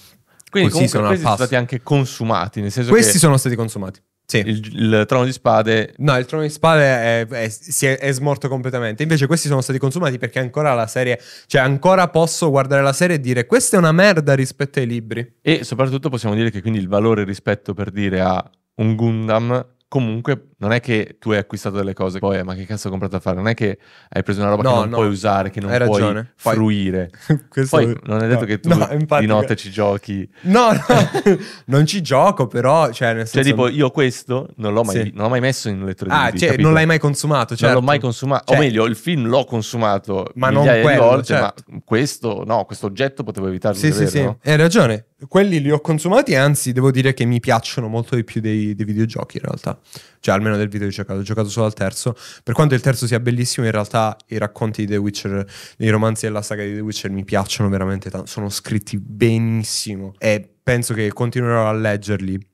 Quindi così sono questi sono stati anche consumati, nel senso questi che sono stati consumati. Sì. il, il trono di spade No, il trono di spade è, è- si è, è smorto completamente. Invece, questi sono stati consumati perché ancora la serie. Cioè, ancora posso guardare la serie e dire questa è una merda rispetto ai libri. e soprattutto possiamo dire che quindi il valore rispetto per dire a un Gundam comunque non è che tu hai acquistato delle cose poi eh, ma che cazzo ho comprato a fare non è che hai preso una roba No, che non no. puoi usare che non Hai puoi ragione. Fruire Questo- poi non è detto no. che tu di notte ci giochi No, no, non ci gioco, però. Cioè, nel cioè senso. tipo io questo non l'ho mai, Sì. non l'ho mai messo in un lettore ah, DVD cioè, capito? non l'hai mai consumato, certo. non l'ho mai consumato Cioè- o meglio il film l'ho consumato Ma non quello, di volte certo. ma questo no questo oggetto potevo evitarlo Sì, di sì, avere, sì, hai ragione. Quelli li ho consumati, anzi, devo dire che mi piacciono molto di più dei, dei videogiochi, in realtà. Cioè, almeno del videogioco, ho giocato solo al terzo. Per quanto il terzo sia bellissimo, in realtà i racconti di The Witcher, i romanzi della saga di The Witcher mi piacciono veramente tanto. Sono scritti benissimo e penso che continuerò a leggerli.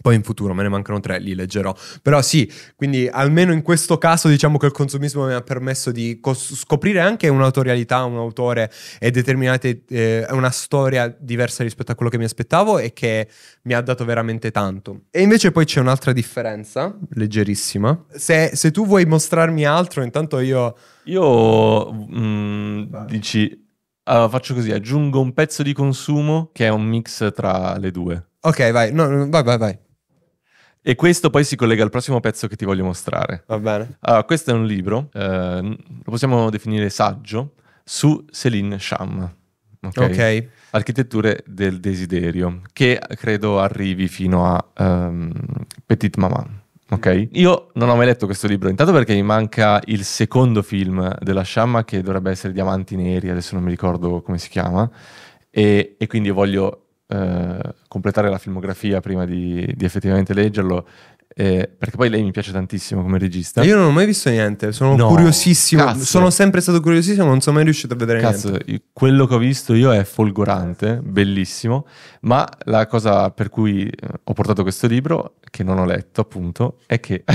Poi in futuro me ne mancano tre, li leggerò. Però sì, quindi almeno in questo caso diciamo che il consumismo mi ha permesso di cos- scoprire anche un'autorialità, un autore e determinate, eh, una storia diversa rispetto a quello che mi aspettavo e che mi ha dato veramente tanto. E invece poi c'è un'altra differenza, leggerissima. Se, se tu vuoi mostrarmi altro, intanto io... Io mm, dici, ah, faccio così, aggiungo un pezzo di consumo che è un mix tra le due. Ok, vai, no, vai, vai, vai. E questo poi si collega al prossimo pezzo che ti voglio mostrare. Va bene. Allora, questo è un libro, eh, lo possiamo definire saggio, su Céline Cham. Ok. Ok. Architetture del desiderio, che credo arrivi fino a ehm, Petite Maman. Ok? Io non ho mai letto questo libro, intanto perché mi manca il secondo film della Sciamma che dovrebbe essere Diamanti Neri, adesso non mi ricordo come si chiama, e, e quindi io voglio eh, completare la filmografia prima di, di effettivamente leggerlo, eh, perché poi lei mi piace tantissimo come regista. Io non ho mai visto niente, sono No, curiosissimo. cazzo. Sono sempre stato curiosissimo, non sono mai riuscito a vedere Cazzo, niente. quello che ho visto io è folgorante, bellissimo, ma la cosa per cui eh, ho portato questo libro, che non ho letto appunto, è che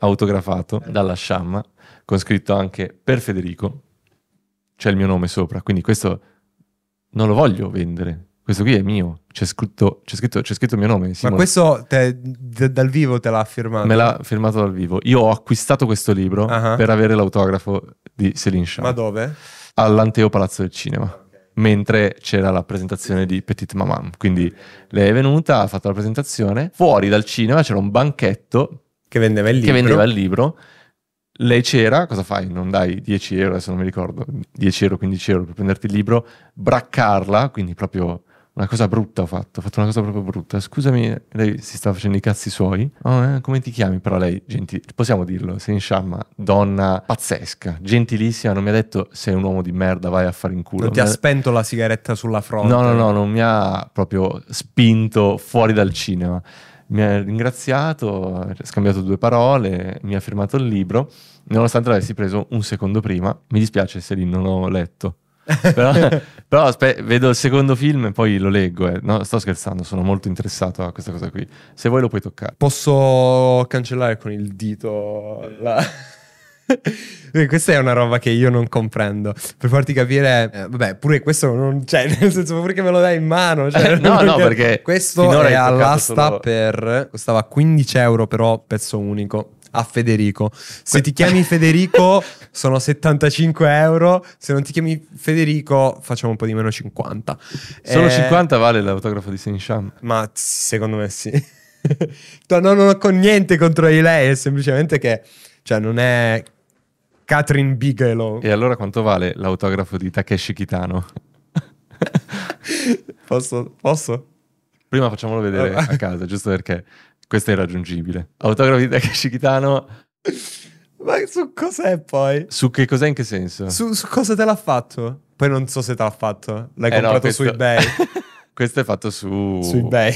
autografato dalla Sciamma, con scritto anche per Federico, c'è il mio nome sopra, quindi questo non lo voglio vendere. Questo qui è mio. C'è scritto, c'è scritto, c'è scritto il mio nome. Ma Simone. questo te- d- dal vivo te l'ha firmato? Me l'ha firmato dal vivo. Io ho acquistato questo libro Ah. per avere l'autografo di Céline Sciamma Ma dove? all'Anteo Palazzo del Cinema. Mentre c'era la presentazione di Petite Maman. Quindi lei è venuta, ha fatto la presentazione. Fuori dal cinema c'era un banchetto Che vendeva il libro. che vendeva il libro. Lei c'era, cosa fai? Non dai 10 euro, adesso non mi ricordo, 10 euro, 15 euro per prenderti il libro, braccarla, quindi proprio una cosa brutta ho fatto, ho fatto una cosa proprio brutta. Scusami, lei si stava facendo i cazzi suoi. Oh, eh, come ti chiami? Però lei, gentile, possiamo dirlo, sei in sciamma, donna pazzesca, gentilissima, non mi ha detto sei un uomo di merda, vai a fare in culo. Non ti ha- spento la sigaretta sulla fronte. No, no, no, non mi ha proprio spinto fuori dal cinema. Mi ha ringraziato, ha scambiato due parole, mi ha firmato il libro, nonostante l'avessi preso un secondo prima. Mi dispiace se lì non ho letto. però, però aspe- vedo il secondo film e poi lo leggo. eh. No, sto scherzando, sono molto interessato a questa cosa qui. Se vuoi lo puoi toccare. Posso cancellare con il dito la... Eh, Questa è una roba che io non comprendo. Per farti capire, eh, vabbè, pure questo non c'è, nel senso pure che me lo dai in mano. cioè, No, no, non- perché questo è all'asta solo- per costava 15 euro, però pezzo unico. A Federico. Se ti chiami Federico sono 75 euro. Se non ti chiami Federico, facciamo un po' di meno 50. Solo Eh, 50 vale l'autografo di Saint Cham. ma secondo me sì. No, no, non ho con niente contro di lei, è semplicemente che, cioè, non è Catherine Bigelow. E allora quanto vale l'autografo di Takeshi Kitano? Posso? Posso? Prima facciamolo vedere a casa, giusto perché questo è irraggiungibile. Autografo di Takeshi Kitano, Ma su cos'è poi? su che cos'è in che senso? Su, su cosa te l'ha fatto? Poi non so se te l'ha fatto. L'hai Eh no, comprato questo- su eBay. questo è fatto su, su eBay.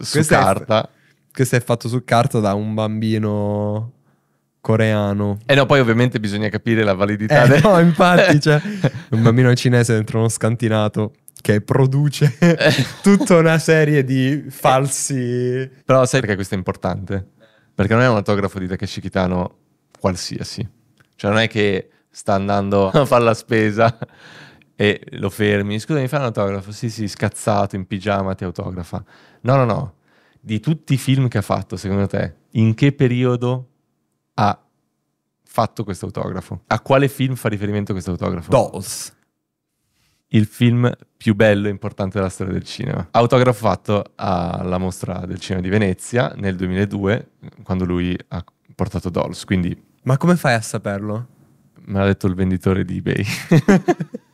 su Questo è- carta. questo è fatto su carta da un bambino coreano. E no, poi ovviamente bisogna capire la validità. Eh, del- no, infatti, cioè, un bambino cinese dentro uno scantinato che produce tutta una serie di falsi... Però sai perché questo è importante? Perché non è un autografo di Takeshi Kitano qualsiasi. Cioè non è che sta andando a fare la spesa e lo fermi. Scusa, mi fai un autografo? Sì, sì, scazzato, in pigiama, ti autografa. No, no, no. Di tutti i film che ha fatto, secondo te, in che periodo ha fatto questo autografo? A quale film fa riferimento questo autografo? Dolls. il film più bello e importante della storia del cinema. Autografo fatto alla mostra del cinema di Venezia nel 2002, quando lui ha portato Dolls. Quindi Ma come fai a saperlo? me l'ha detto il venditore di eBay.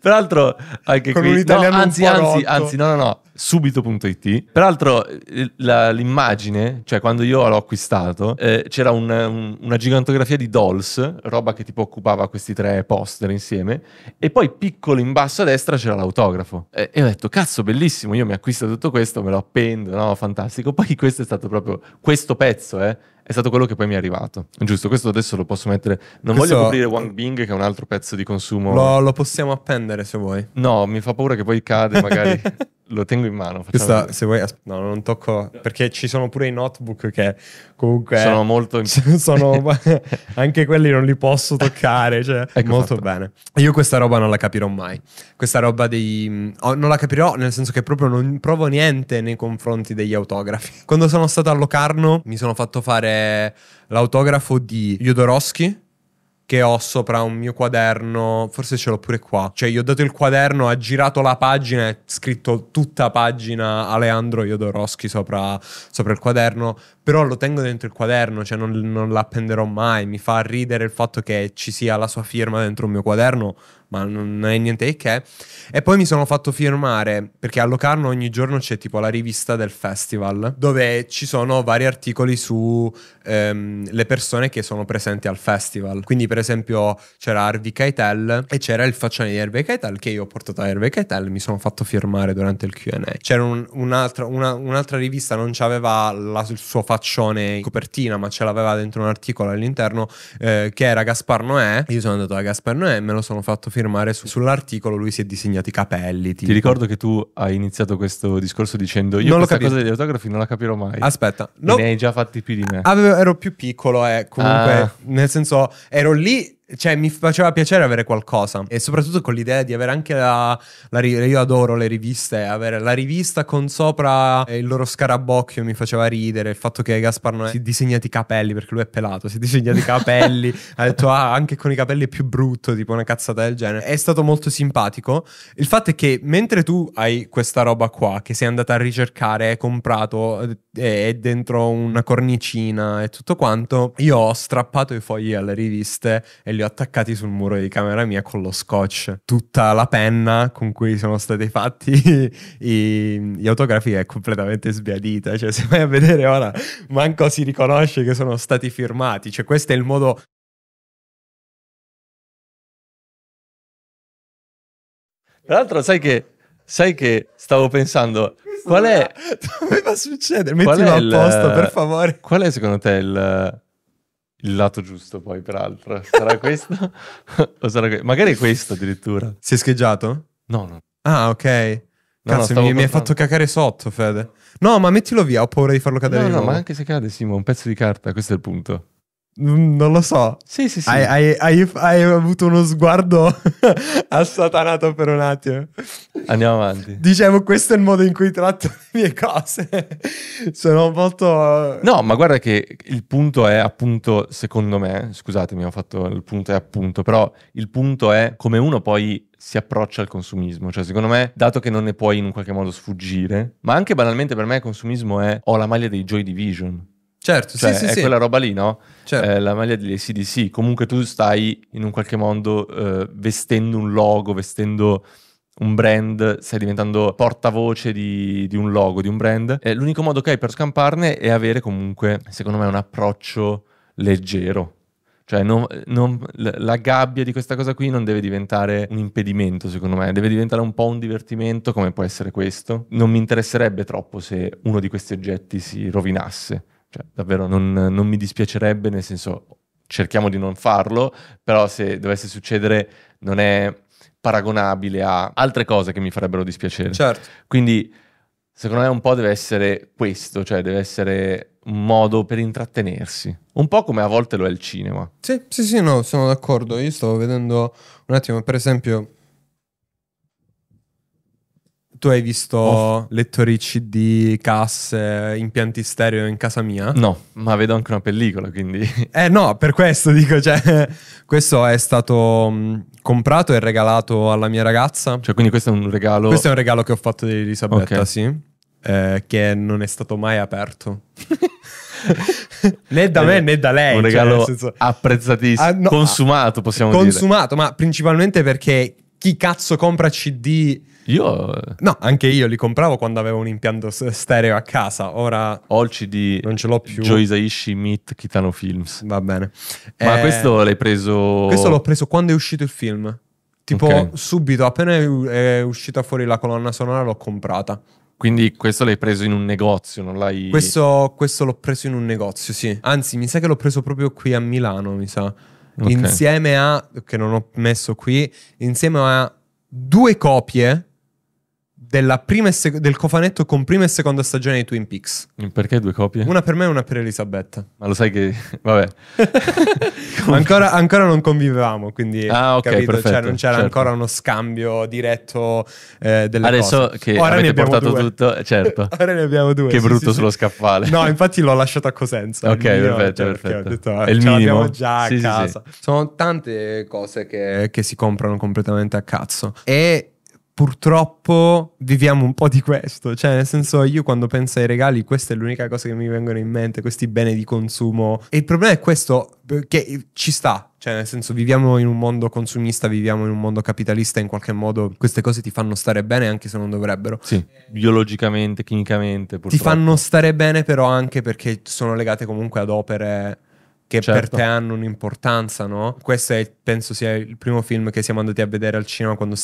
Peraltro, anche Con qui, un no, un anzi, anzi, anzi, no, no, no, subito.it. Peraltro, eh, la- l'immagine, cioè quando io l'ho acquistato, eh, c'era un- un- una gigantografia di Dolls, roba che tipo occupava questi tre poster insieme, e poi piccolo in basso a destra c'era l'autografo. E, e ho detto, cazzo, bellissimo, io mi acquisto tutto questo, me lo appendo, no, fantastico. Poi questo è stato proprio, questo pezzo, eh, è stato quello che poi mi è arrivato. Giusto, questo adesso lo posso mettere. Non Questo- voglio coprire Wang Bing, che è un altro pezzo di consumo. Lo, lo possiamo appendere se vuoi. No, mi fa paura che poi cade, magari lo tengo in mano. Questa, se vuoi, as- no, non tocco perché ci sono pure i notebook che comunque Sono molto sono- anche quelli non li posso toccare. Cioè, Ecco molto fatto. bene. Io questa roba non la capirò mai. Questa roba dei. oh, non la capirò nel senso che proprio non provo niente nei confronti degli autografi. Quando sono stato a Locarno, mi sono fatto fare l'autografo di Jodorowsky. Che ho sopra un mio quaderno, forse ce l'ho pure qua. Cioè, gli ho dato il quaderno, ha girato la pagina e scritto tutta pagina Aleandro Jodorowsky sopra, sopra il quaderno. Però lo tengo dentro il quaderno, cioè non, non l'appenderò mai. Mi fa ridere il fatto che ci sia la sua firma dentro il mio quaderno, ma non è niente di che. E poi mi sono fatto firmare, perché a Locarno ogni giorno c'è tipo la rivista del festival, dove ci sono vari articoli su ehm, le persone che sono presenti al festival. Quindi, per esempio, c'era Harvey Keitel e c'era il faccione di Harvey Keitel che io ho portato a Harvey Keitel e mi sono fatto firmare durante il QA. C'era un- un'altra, una- un'altra rivista, non c'aveva la- il suo faccione in copertina, ma ce l'aveva dentro un articolo all'interno eh, che era Gaspar Noè. Io sono andato da Gaspar Noè e me lo sono fatto firmare su- sull'articolo. Lui si è disegnato i capelli. Ti tipo. ricordo che tu hai iniziato questo discorso dicendo io Non lo questa cosa degli autografi non la capirò mai. Aspetta, no, Ne hai già fatti più di me. avevo- ero più piccolo e comunque, Ah. nel senso, ero lì cioè, mi faceva piacere avere qualcosa e soprattutto con l'idea di avere anche la, la io adoro le riviste, avere la rivista con sopra il loro scarabocchio mi faceva ridere, il fatto che Gaspar non è, si è disegnato i capelli perché lui è pelato, si è disegnato i capelli, ha detto ah, anche con i capelli è più brutto, tipo una cazzata del genere. È stato molto simpatico. Il fatto è che mentre tu hai questa roba qua che sei andata a ricercare, hai comprato, è dentro una cornicina e tutto quanto, io ho strappato i fogli alle riviste e li ho attaccati sul muro di camera mia con lo scotch. Tutta la penna con cui sono stati fatti i, gli autografi è completamente sbiadita. Cioè, se vai a vedere ora, manco si riconosce che sono stati firmati. Cioè, questo è il modo Tra l'altro, sai che, sai che stavo pensando, qual è... Doveva succedere, mettilo a posto, per favore. Qual è secondo te il, il lato giusto poi, peraltro. Sarà questo? o sarà que- Magari questo addirittura. Si è scheggiato? No, no. Ah, ok. No, Cazzo, no, mi, stavo mi hai fatto cacare sotto, Fede. No, ma mettilo via, ho paura di farlo cadere No, no, ma anche se cade, Simo, un pezzo di carta, questo è il punto. Mm, Non lo so. Sì, sì, sì. Hai, hai- hai- hai avuto uno sguardo assatanato per un attimo. Andiamo avanti. Dicevo, questo è il modo in cui tratto le mie cose. Sono molto... No, ma guarda che il punto è appunto, secondo me, scusatemi, ho fatto il punto è appunto, però il punto è come uno poi si approccia al consumismo. Cioè, secondo me, dato che non ne puoi in un qualche modo sfuggire, ma anche banalmente per me il consumismo è ho la maglia dei Joy Division. Certo, Cioè, sì, sì, è sì. quella roba lì, no? Certo. Eh, la maglia degli CDC. Comunque tu stai in un qualche modo eh, vestendo un logo, vestendo un brand, stai diventando portavoce di, di un logo, di un brand. E l'unico modo che hai per scamparne è avere comunque, secondo me, un approccio leggero. Cioè, non- non- la gabbia di questa cosa qui non deve diventare un impedimento, secondo me, deve diventare un po' un divertimento, come può essere questo. Non mi interesserebbe troppo se uno di questi oggetti si rovinasse. Cioè, davvero, non, non mi dispiacerebbe, nel senso, cerchiamo di non farlo, però se dovesse succedere non è paragonabile a altre cose che mi farebbero dispiacere. Certo. Quindi, secondo me, un po' deve essere questo, cioè deve essere un modo per intrattenersi. Un po' come a volte lo è il cinema. Sì, sì, sì, no, sono d'accordo. Io stavo vedendo un attimo, per esempio, tu hai visto Oh. lettori CD, casse, impianti stereo in casa mia? No, ma vedo anche una pellicola, quindi... Eh no, per questo dico, cioè, questo è stato mh, comprato e regalato alla mia ragazza. Cioè, quindi questo è un regalo... Questo è un regalo che ho fatto di Elisabetta, Ok. sì, eh, che non è stato mai aperto. né da me né da lei. Un cioè, regalo nel senso- apprezzatissimo, Ah, no, consumato, possiamo dire. consumato, ma principalmente perché chi cazzo compra CD? Io No, anche io li compravo quando avevo un impianto stereo a casa, ora ho il CD non ce l'ho più. Joe Isaishi Meet Kitano Films. Va bene. Ma Eh, questo l'hai preso... questo l'ho preso quando è uscito il film. Tipo Ok. subito, appena è uscita fuori la colonna sonora l'ho comprata. Quindi questo l'hai preso in un negozio, non l'hai... Questo, questo l'ho preso in un negozio, sì. Anzi, mi sa che l'ho preso proprio qui a Milano, mi sa. Ok. Insieme a, che non ho messo qui, insieme a due copie sec- del cofanetto con prima e seconda stagione di Twin Peaks. Perché due copie? Una per me e una per Elisabetta. Ma lo sai che... Vabbè. ancora, ancora non convivevamo, quindi Ah, ok, capito? Cioè, perfetto, non c'era certo. ancora uno scambio diretto eh, delle Adesso cose. che Ora ne avete abbiamo portato due. tutto, certo. Ora ne abbiamo due. Che sì, brutto sì, sullo sì. scaffale. No, infatti l'ho lasciato a Cosenza. Ok, mio, perfetto, cioè, perfetto. Ho detto, È il ce l'abbiamo già a casa. Sono tante cose che, che si comprano completamente a cazzo. E purtroppo viviamo un po' di questo. Cioè, nel senso, io quando penso ai regali, questa è l'unica cosa che mi vengono in mente, questi beni di consumo. E il problema è questo, che ci sta. Cioè, nel senso, viviamo in un mondo consumista, viviamo in un mondo capitalista, in qualche modo queste cose ti fanno stare bene anche se non dovrebbero. Sì, biologicamente, chimicamente, Ti purtroppo. fanno stare bene, però anche perché sono legate comunque ad opere che per Certo. te hanno un'importanza, no? Questo è, penso sia il primo film che siamo andati a vedere al cinema quando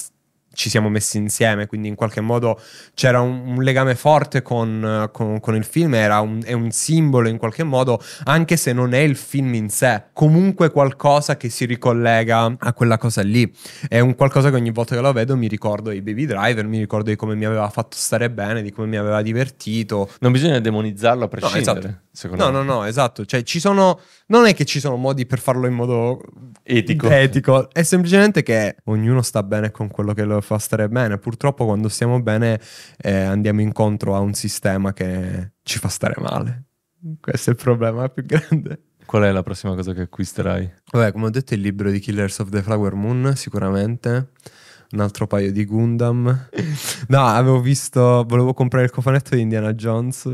ci siamo messi insieme, quindi in qualche modo c'era un, un legame forte con, con- con il film, era un, è un simbolo in qualche modo, anche se non è il film in sé, comunque qualcosa che si ricollega a quella cosa lì. È un qualcosa che ogni volta che lo vedo mi ricordo di Baby Driver, mi ricordo di come mi aveva fatto stare bene, di come mi aveva divertito. Non bisogna demonizzarlo a prescindere. esatto. Secondo No, me. no, no, esatto. Cioè, ci sono. Non è che ci sono modi per farlo in modo Etico. etico. È semplicemente che ognuno sta bene con quello che lo fa stare bene. Purtroppo, quando stiamo bene, eh, andiamo incontro a un sistema che ci fa stare male. Questo è il problema più grande. Qual è la prossima cosa che acquisterai? Vabbè, come ho detto, il libro di Killers of the Flower Moon, sicuramente. Un altro paio di Gundam. No, avevo visto. Volevo comprare il cofanetto di Indiana Jones.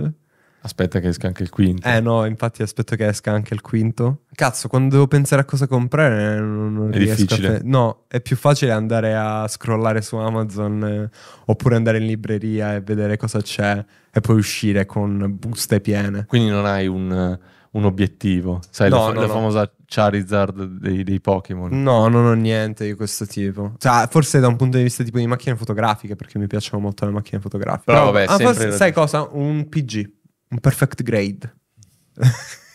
Aspetta che esca anche il quinto. Eh no, infatti aspetto che esca anche il quinto. Cazzo, quando devo pensare a cosa comprare non, non È riesco difficile. a fe- No, è più facile andare a scrollare su Amazon eh, oppure andare in libreria e vedere cosa c'è e poi uscire con buste piene. Quindi non hai un, un obiettivo. Sai, la, No, fa- no, la no. famosa Charizard dei, dei Pokémon. No, non ho niente di questo tipo. Cioè, forse da un punto di vista tipo di macchine fotografiche, perché mi piacciono molto le macchine fotografiche. Però vabbè, ah, forse, sai cosa? Un PG, un perfect grade.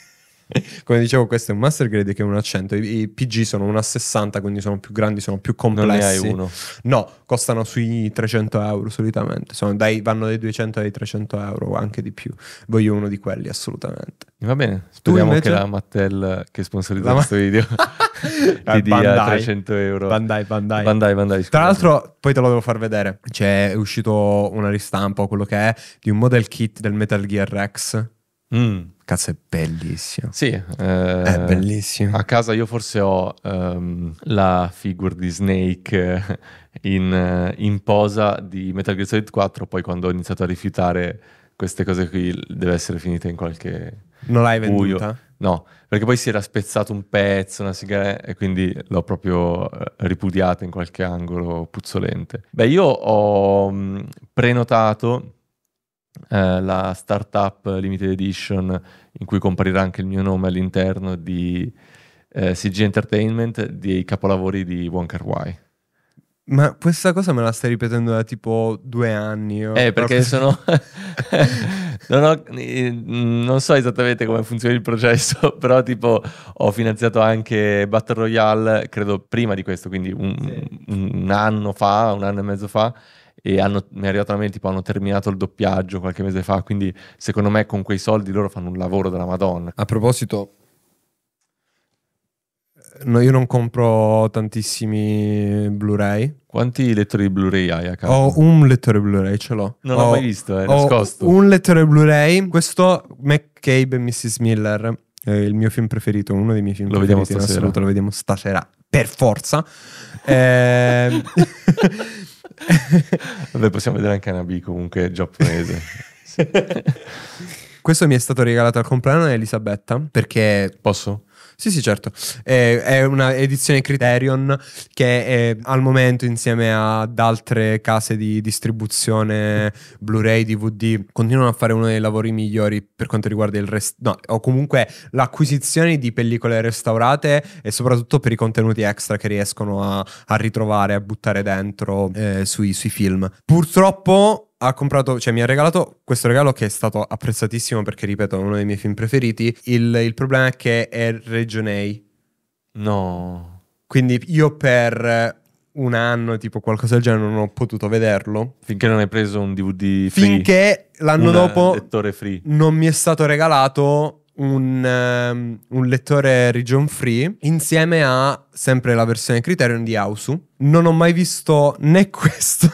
Come dicevo, questo è un master grade che è un accento. I, i PG sono 1,60, quindi sono più grandi, sono più Non complessi. ne hai uno. No, costano sui 300 euro solitamente. Sono dai- vanno dai 200 ai 300 euro anche di più. Voglio uno di quelli, assolutamente. Va bene, speriamo invece? che la Mattel che sponsorizza La questo video Eh, ti dia Bandai. 300 euro. Bandai, Bandai. Bandai, Bandai. Tra l'altro, poi te lo devo far vedere. C'è è uscito una ristampa quello che è di un model kit del Metal Gear X. Mm, Cazzo, è bellissimo. sì, eh, È bellissimo. A casa io forse ho ehm, la figure di Snake eh, in, eh, in posa di Metal Gear Solid 4, poi quando ho iniziato a rifiutare queste cose qui deve essere finita in qualche Non l'hai buio. venduta? No, perché poi si era spezzato un pezzo, una sigaretta e quindi l'ho proprio eh, ripudiata in qualche angolo puzzolente. Beh, io ho mh, prenotato eh, la startup limited edition in cui comparirà anche il mio nome all'interno di eh, CG Entertainment dei capolavori di Wong Kar Wai. Ma questa cosa me la stai ripetendo da tipo due anni. io- Eh, perché proprio- sono. non, ho- eh, non so esattamente come funziona il processo, però, tipo, ho finanziato anche Battle Royale, credo prima di questo, quindi un, un anno fa, un anno e mezzo fa. E hanno, mi è arrivato la mail, tipo, hanno terminato il doppiaggio qualche mese fa. Quindi, secondo me, con quei soldi loro fanno un lavoro della Madonna. A proposito, no, io non compro tantissimi Blu-ray. Quanti lettori di Blu-ray hai a casa? Ho un lettore Blu-ray, ce l'ho. non Ho- l'ho mai visto, è nascosto. un lettore Blu-ray. Questo McCabe e Mrs. Miller è il mio film preferito, uno dei miei film Lo vediamo preferiti in assoluto. Lo vediamo stasera, per forza. Ehm, Vabbè, possiamo vedere anche Anabi comunque giapponese. Questo mi è stato regalato al compleanno di Elisabetta perché Posso? Sì, sì, certo. È, è una edizione Criterion che è al momento insieme ad altre case di distribuzione Blu-ray, DVD, continuano a fare uno dei lavori migliori per quanto riguarda il resto. No, o comunque l'acquisizione di pellicole restaurate e soprattutto per i contenuti extra che riescono a, a ritrovare, a buttare dentro eh, sui, sui film. Purtroppo ha comprato, cioè mi ha regalato questo regalo che è stato apprezzatissimo perché, ripeto, è uno dei miei film preferiti. Il, il problema è che è regione No. quindi io per un anno, tipo qualcosa del genere, non ho potuto vederlo. Finché non hai preso un DVD free. Finché l'anno un dopo non mi è stato regalato un, ehm, un lettore region free insieme a sempre la versione Criterion di Ausu. Non ho mai visto né questo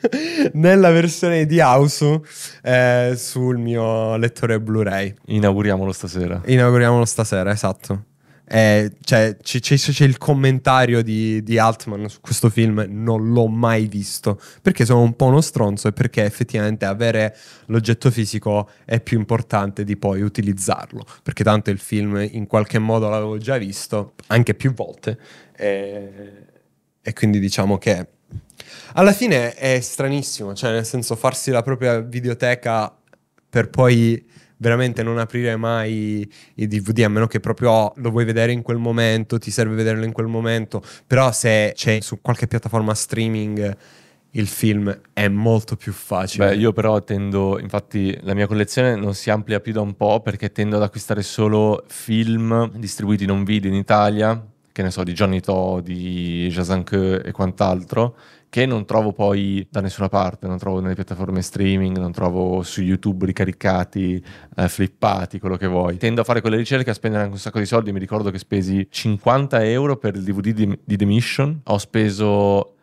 né la versione di Ausu eh, sul mio lettore Blu-ray. Inauguriamolo stasera. Inauguriamolo stasera, esatto. Eh, cioè, c- c'è, c'è il commentario di, di Altman su questo film, non l'ho mai visto perché sono un po' uno stronzo e perché effettivamente avere l'oggetto fisico è più importante di poi utilizzarlo. Perché tanto il film in qualche modo l'avevo già visto anche più volte. E, e quindi diciamo che alla fine è stranissimo, cioè nel senso farsi la propria videoteca per poi veramente non aprire mai i DVD a meno che proprio lo vuoi vedere in quel momento, ti serve vederlo in quel momento, però se c'è su qualche piattaforma streaming il film è molto più facile. Beh, io però tendo, infatti la mia collezione non si amplia più da un po' perché tendo ad acquistare solo film distribuiti non video in Italia che ne so, di Johnny To, di Jazanke e quant'altro, che non trovo poi da nessuna parte, non trovo nelle piattaforme streaming, non trovo su YouTube ricaricati, eh, flippati, quello che vuoi. Tendo a fare quelle ricerche, a spendere anche un sacco di soldi, mi ricordo che spesi 50 euro per il DVD di, di The Mission, ho speso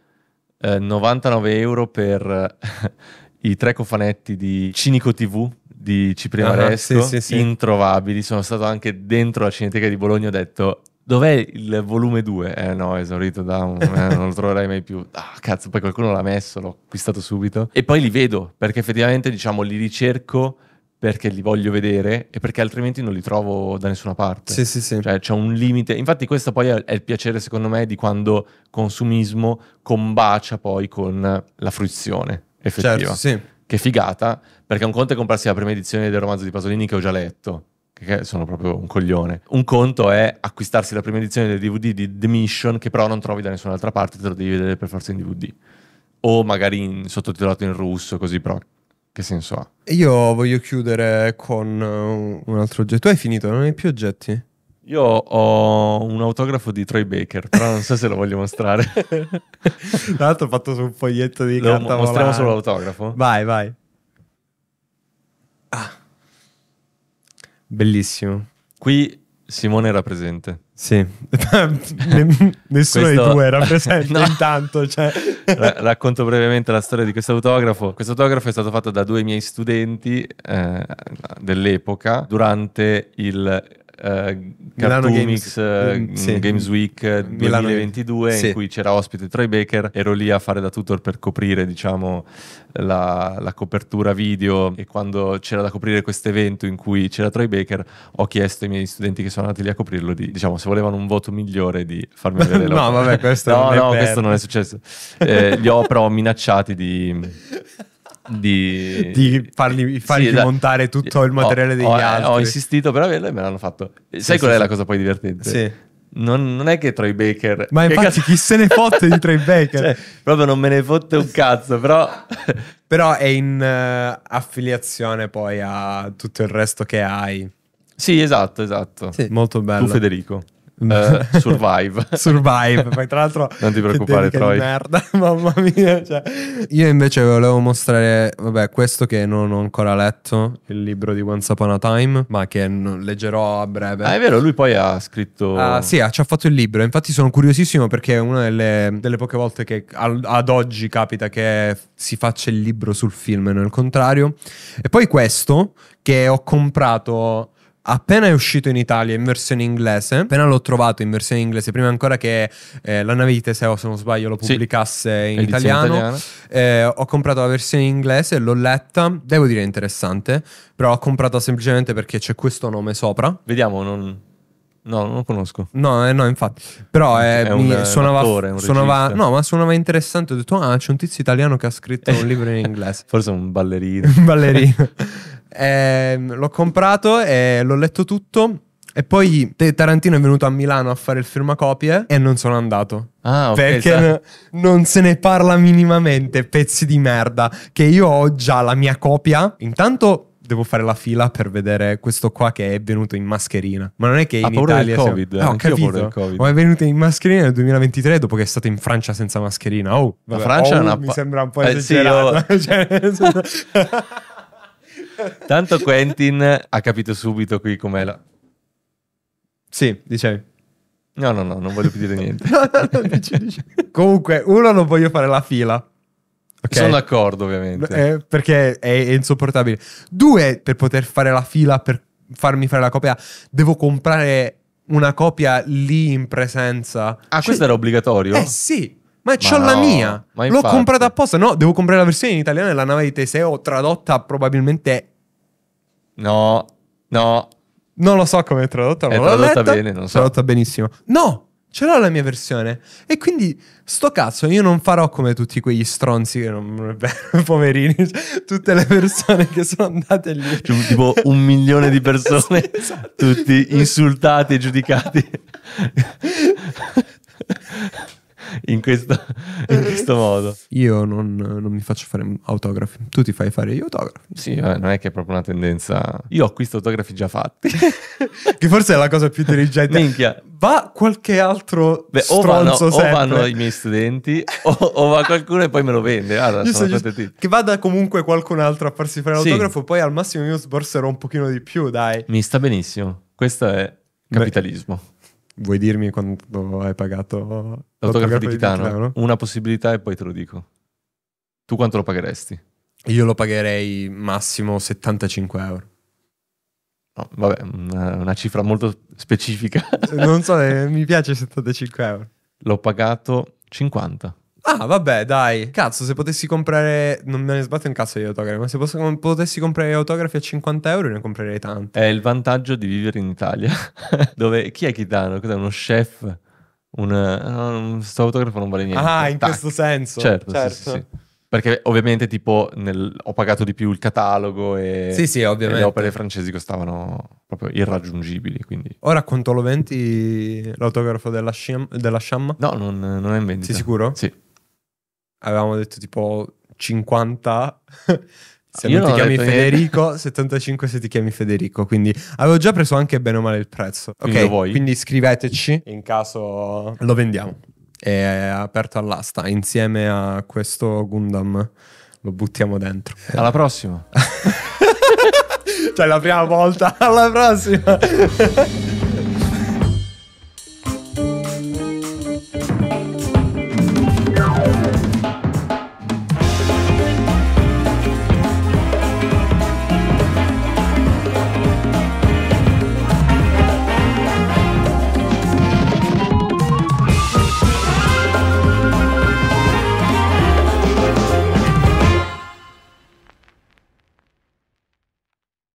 eh, 99 euro per i tre cofanetti di Cinico TV di Ciprimaresco, Ah, sì, sì, sì. introvabili. Sono stato anche dentro la Cineteca di Bologna, ho detto dov'è il volume 2? Eh no, è esaurito da un, eh, non lo troverai mai più. Ah, cazzo, poi qualcuno l'ha messo, l'ho acquistato subito. E poi li vedo, perché effettivamente, diciamo, li ricerco perché li voglio vedere e perché altrimenti non li trovo da nessuna parte. Sì, sì, sì. Cioè c'è un limite. Infatti questo poi è, è il piacere secondo me di quando consumismo combacia poi con la fruizione effettiva. certo, sì. Che figata, perché un conto è comprarsi la prima edizione del romanzo di Pasolini che ho già letto, che sono proprio un coglione. Un conto è acquistarsi la prima edizione del DVD di The Mission che però non trovi da nessun'altra parte, te lo devi vedere per forza in DVD. O magari in- sottotitolato in russo, così però che senso ha? Io voglio chiudere con uh, un altro oggetto. Tu hai finito, non hai più oggetti? Io ho un autografo di Troy Baker, però non so se lo voglio mostrare. Tra l'altro ho fatto su un foglietto di lo carta mostriamo volante. solo l'autografo? Vai, vai. Ah. Bellissimo. Qui Simone era presente. Sì. Ne- Nessuno Questo- dei due era presente No. intanto. Cioè. Ra- racconto brevemente la storia di questo autografo. Questo autografo è stato fatto da due miei studenti eh, dell'epoca durante il eh, Milano Cartoomix Games- eh, sì. Games Week eh, Milano 2022 Sì. in cui c'era ospite Troy Baker. Ero lì a fare da tutor per coprire, diciamo, la, la copertura video e quando c'era da coprire questo evento in cui c'era Troy Baker ho chiesto ai miei studenti che sono andati lì a coprirlo di, diciamo, se volevano un voto migliore di farmi vedere No, l'autografo. vabbè, questo no, non no, questo non è successo. Eh, li ho però minacciati di... di... Di fargli, fargli Sì, da- montare tutto il ho- materiale degli ho, altri. Ho insistito per averlo e me l'hanno fatto. Sai Sì, qual sì, è la sì. cosa poi divertente? Sì. Non, non è che Troy Baker... Ma infatti cazzo- chi se ne fotte di Troy Baker? Cioè, proprio non me ne fotte un cazzo, però... Però è in eh, affiliazione poi a tutto il resto che hai. sì, esatto, esatto. Sì, molto bello. Tu Federico. Eh, survive. Survive. Poi tra l'altro Non ti preoccupare, Troy. merda, mamma mia. cioè. Io invece volevo mostrare, vabbè, questo che non ho ancora letto, il libro di Once Upon a Time, ma che leggerò a breve. Ah, è vero, lui poi ha scritto... Ah, sì, ah, ci ha fatto il libro. Infatti sono curiosissimo perché è una delle, delle poche volte che al- ad oggi capita che si faccia il libro sul film e non il contrario. E poi questo che ho comprato appena è uscito in Italia in versione inglese. Appena l'ho trovato in versione inglese, prima ancora che eh, la nave di Teseo, se non sbaglio, lo Sì. pubblicasse in Edizione italiano. Eh, ho comprato la versione inglese, l'ho letta, devo dire interessante, però l'ho comprata semplicemente perché c'è questo nome sopra. Vediamo, non... No, non lo conosco. No, eh, no, infatti. Però eh, un- mi un suonava, attore, suonava- no, ma suonava interessante. Ho detto, ah, c'è un tizio italiano che ha scritto un libro in inglese. Forse un ballerino. Un ballerino. Ehm, l'ho comprato e l'ho letto tutto. E poi Tarantino è venuto a Milano a fare il firmacopie e non sono andato. Ah, ok. perché sa- n- non se ne parla minimamente, pezzi di merda. Che io ho già la mia copia. Intanto devo fare la fila per vedere questo qua che è venuto in mascherina. Ma non è che Ha in paura del Italia. siamo- Covid, Eh, ho anch'io ho paura capito. del Covid. Ma è venuto in mascherina nel 2023 dopo che è stato in Francia senza mascherina. Oh, La vabbè, Francia oh, è una mi sembra un po' Eh, sì, esagerato. Cioè, nel senso- Tanto Quentin ha capito subito qui com'è la... sì, dicevi. No, no, no, non voglio più dire niente. No, no, no, dici, dici. Comunque, uno non voglio fare la fila. Ok? Sono d'accordo, ovviamente. Eh, perché è, è insopportabile. Due, per poter fare la fila, per farmi fare la copia, devo comprare una copia lì in presenza. ah, Cioè- questo era obbligatorio? Eh sì, ma, Ma c'ho la no, mia. ma L'ho comprata apposta. No, devo comprare la versione in italiano della nave di Teseo, tradotta probabilmente. No, no. Non lo so come è tradotta. È non l'ho tradotta letta. bene, non so. Tradotta benissimo. No! Ce l'ho la mia versione. E quindi, sto cazzo, io non farò come tutti quegli stronzi che non, poverini. Cioè, Tutte le persone che sono andate lì. Cioè, tipo un milione di persone, Esatto. tutti insultati e giudicati. in questo, in questo modo. Io non, non mi faccio fare autografi. Tu ti fai fare gli autografi. Sì, vabbè, non è che è proprio una tendenza. Io ho questi autografi già fatti. che forse è la cosa più intelligente. Minchia. Va qualche altro Beh, o, vanno, o vanno i miei studenti o, o va qualcuno e poi me lo vende. Guarda, Giusto, giusto. Che vada comunque qualcun altro a farsi fare Sì. l'autografo, poi al massimo io sborserò un pochino di più, dai. Mi sta benissimo. Questo è capitalismo. Vuoi dirmi quando hai pagato L'autografo di. Chitano? Una possibilità e poi te lo dico. Tu quanto lo pagheresti? Io lo pagherei massimo 75 euro. No, vabbè, una, una cifra molto specifica. Non so, eh, mi piace 75 euro. L'ho pagato 50. Ah, vabbè, dai. Cazzo, se potessi comprare. Non me ne sbatte un cazzo di autografi, ma se posso- potessi comprare gli autografi a 50 euro ne comprerei tanti. È il vantaggio di vivere in Italia, dove chi è Chitano? Cos'è uno chef? Un, questo autografo non vale niente. Ah, in Tac. questo senso. Certo, sì, sì, sì. Perché ovviamente tipo nel- ho pagato di più il catalogo e, Sì, sì, ovviamente. le opere francesi costavano proprio irraggiungibili, quindi... Ora quanto lo vendi l'autografo della, Sham- della Shamma? No, non, non è in vendita. Sei sicuro? Sì. Avevamo detto tipo 50 se Io non ti chiami. Federico, 75 se ti chiami Federico. Quindi avevo già preso anche bene o male il prezzo. Quindi ok, vuoi? quindi scriveteci in caso lo vendiamo. È aperto all'asta insieme a questo Gundam. Lo buttiamo dentro. Alla prossima. cioè la prima volta, alla prossima.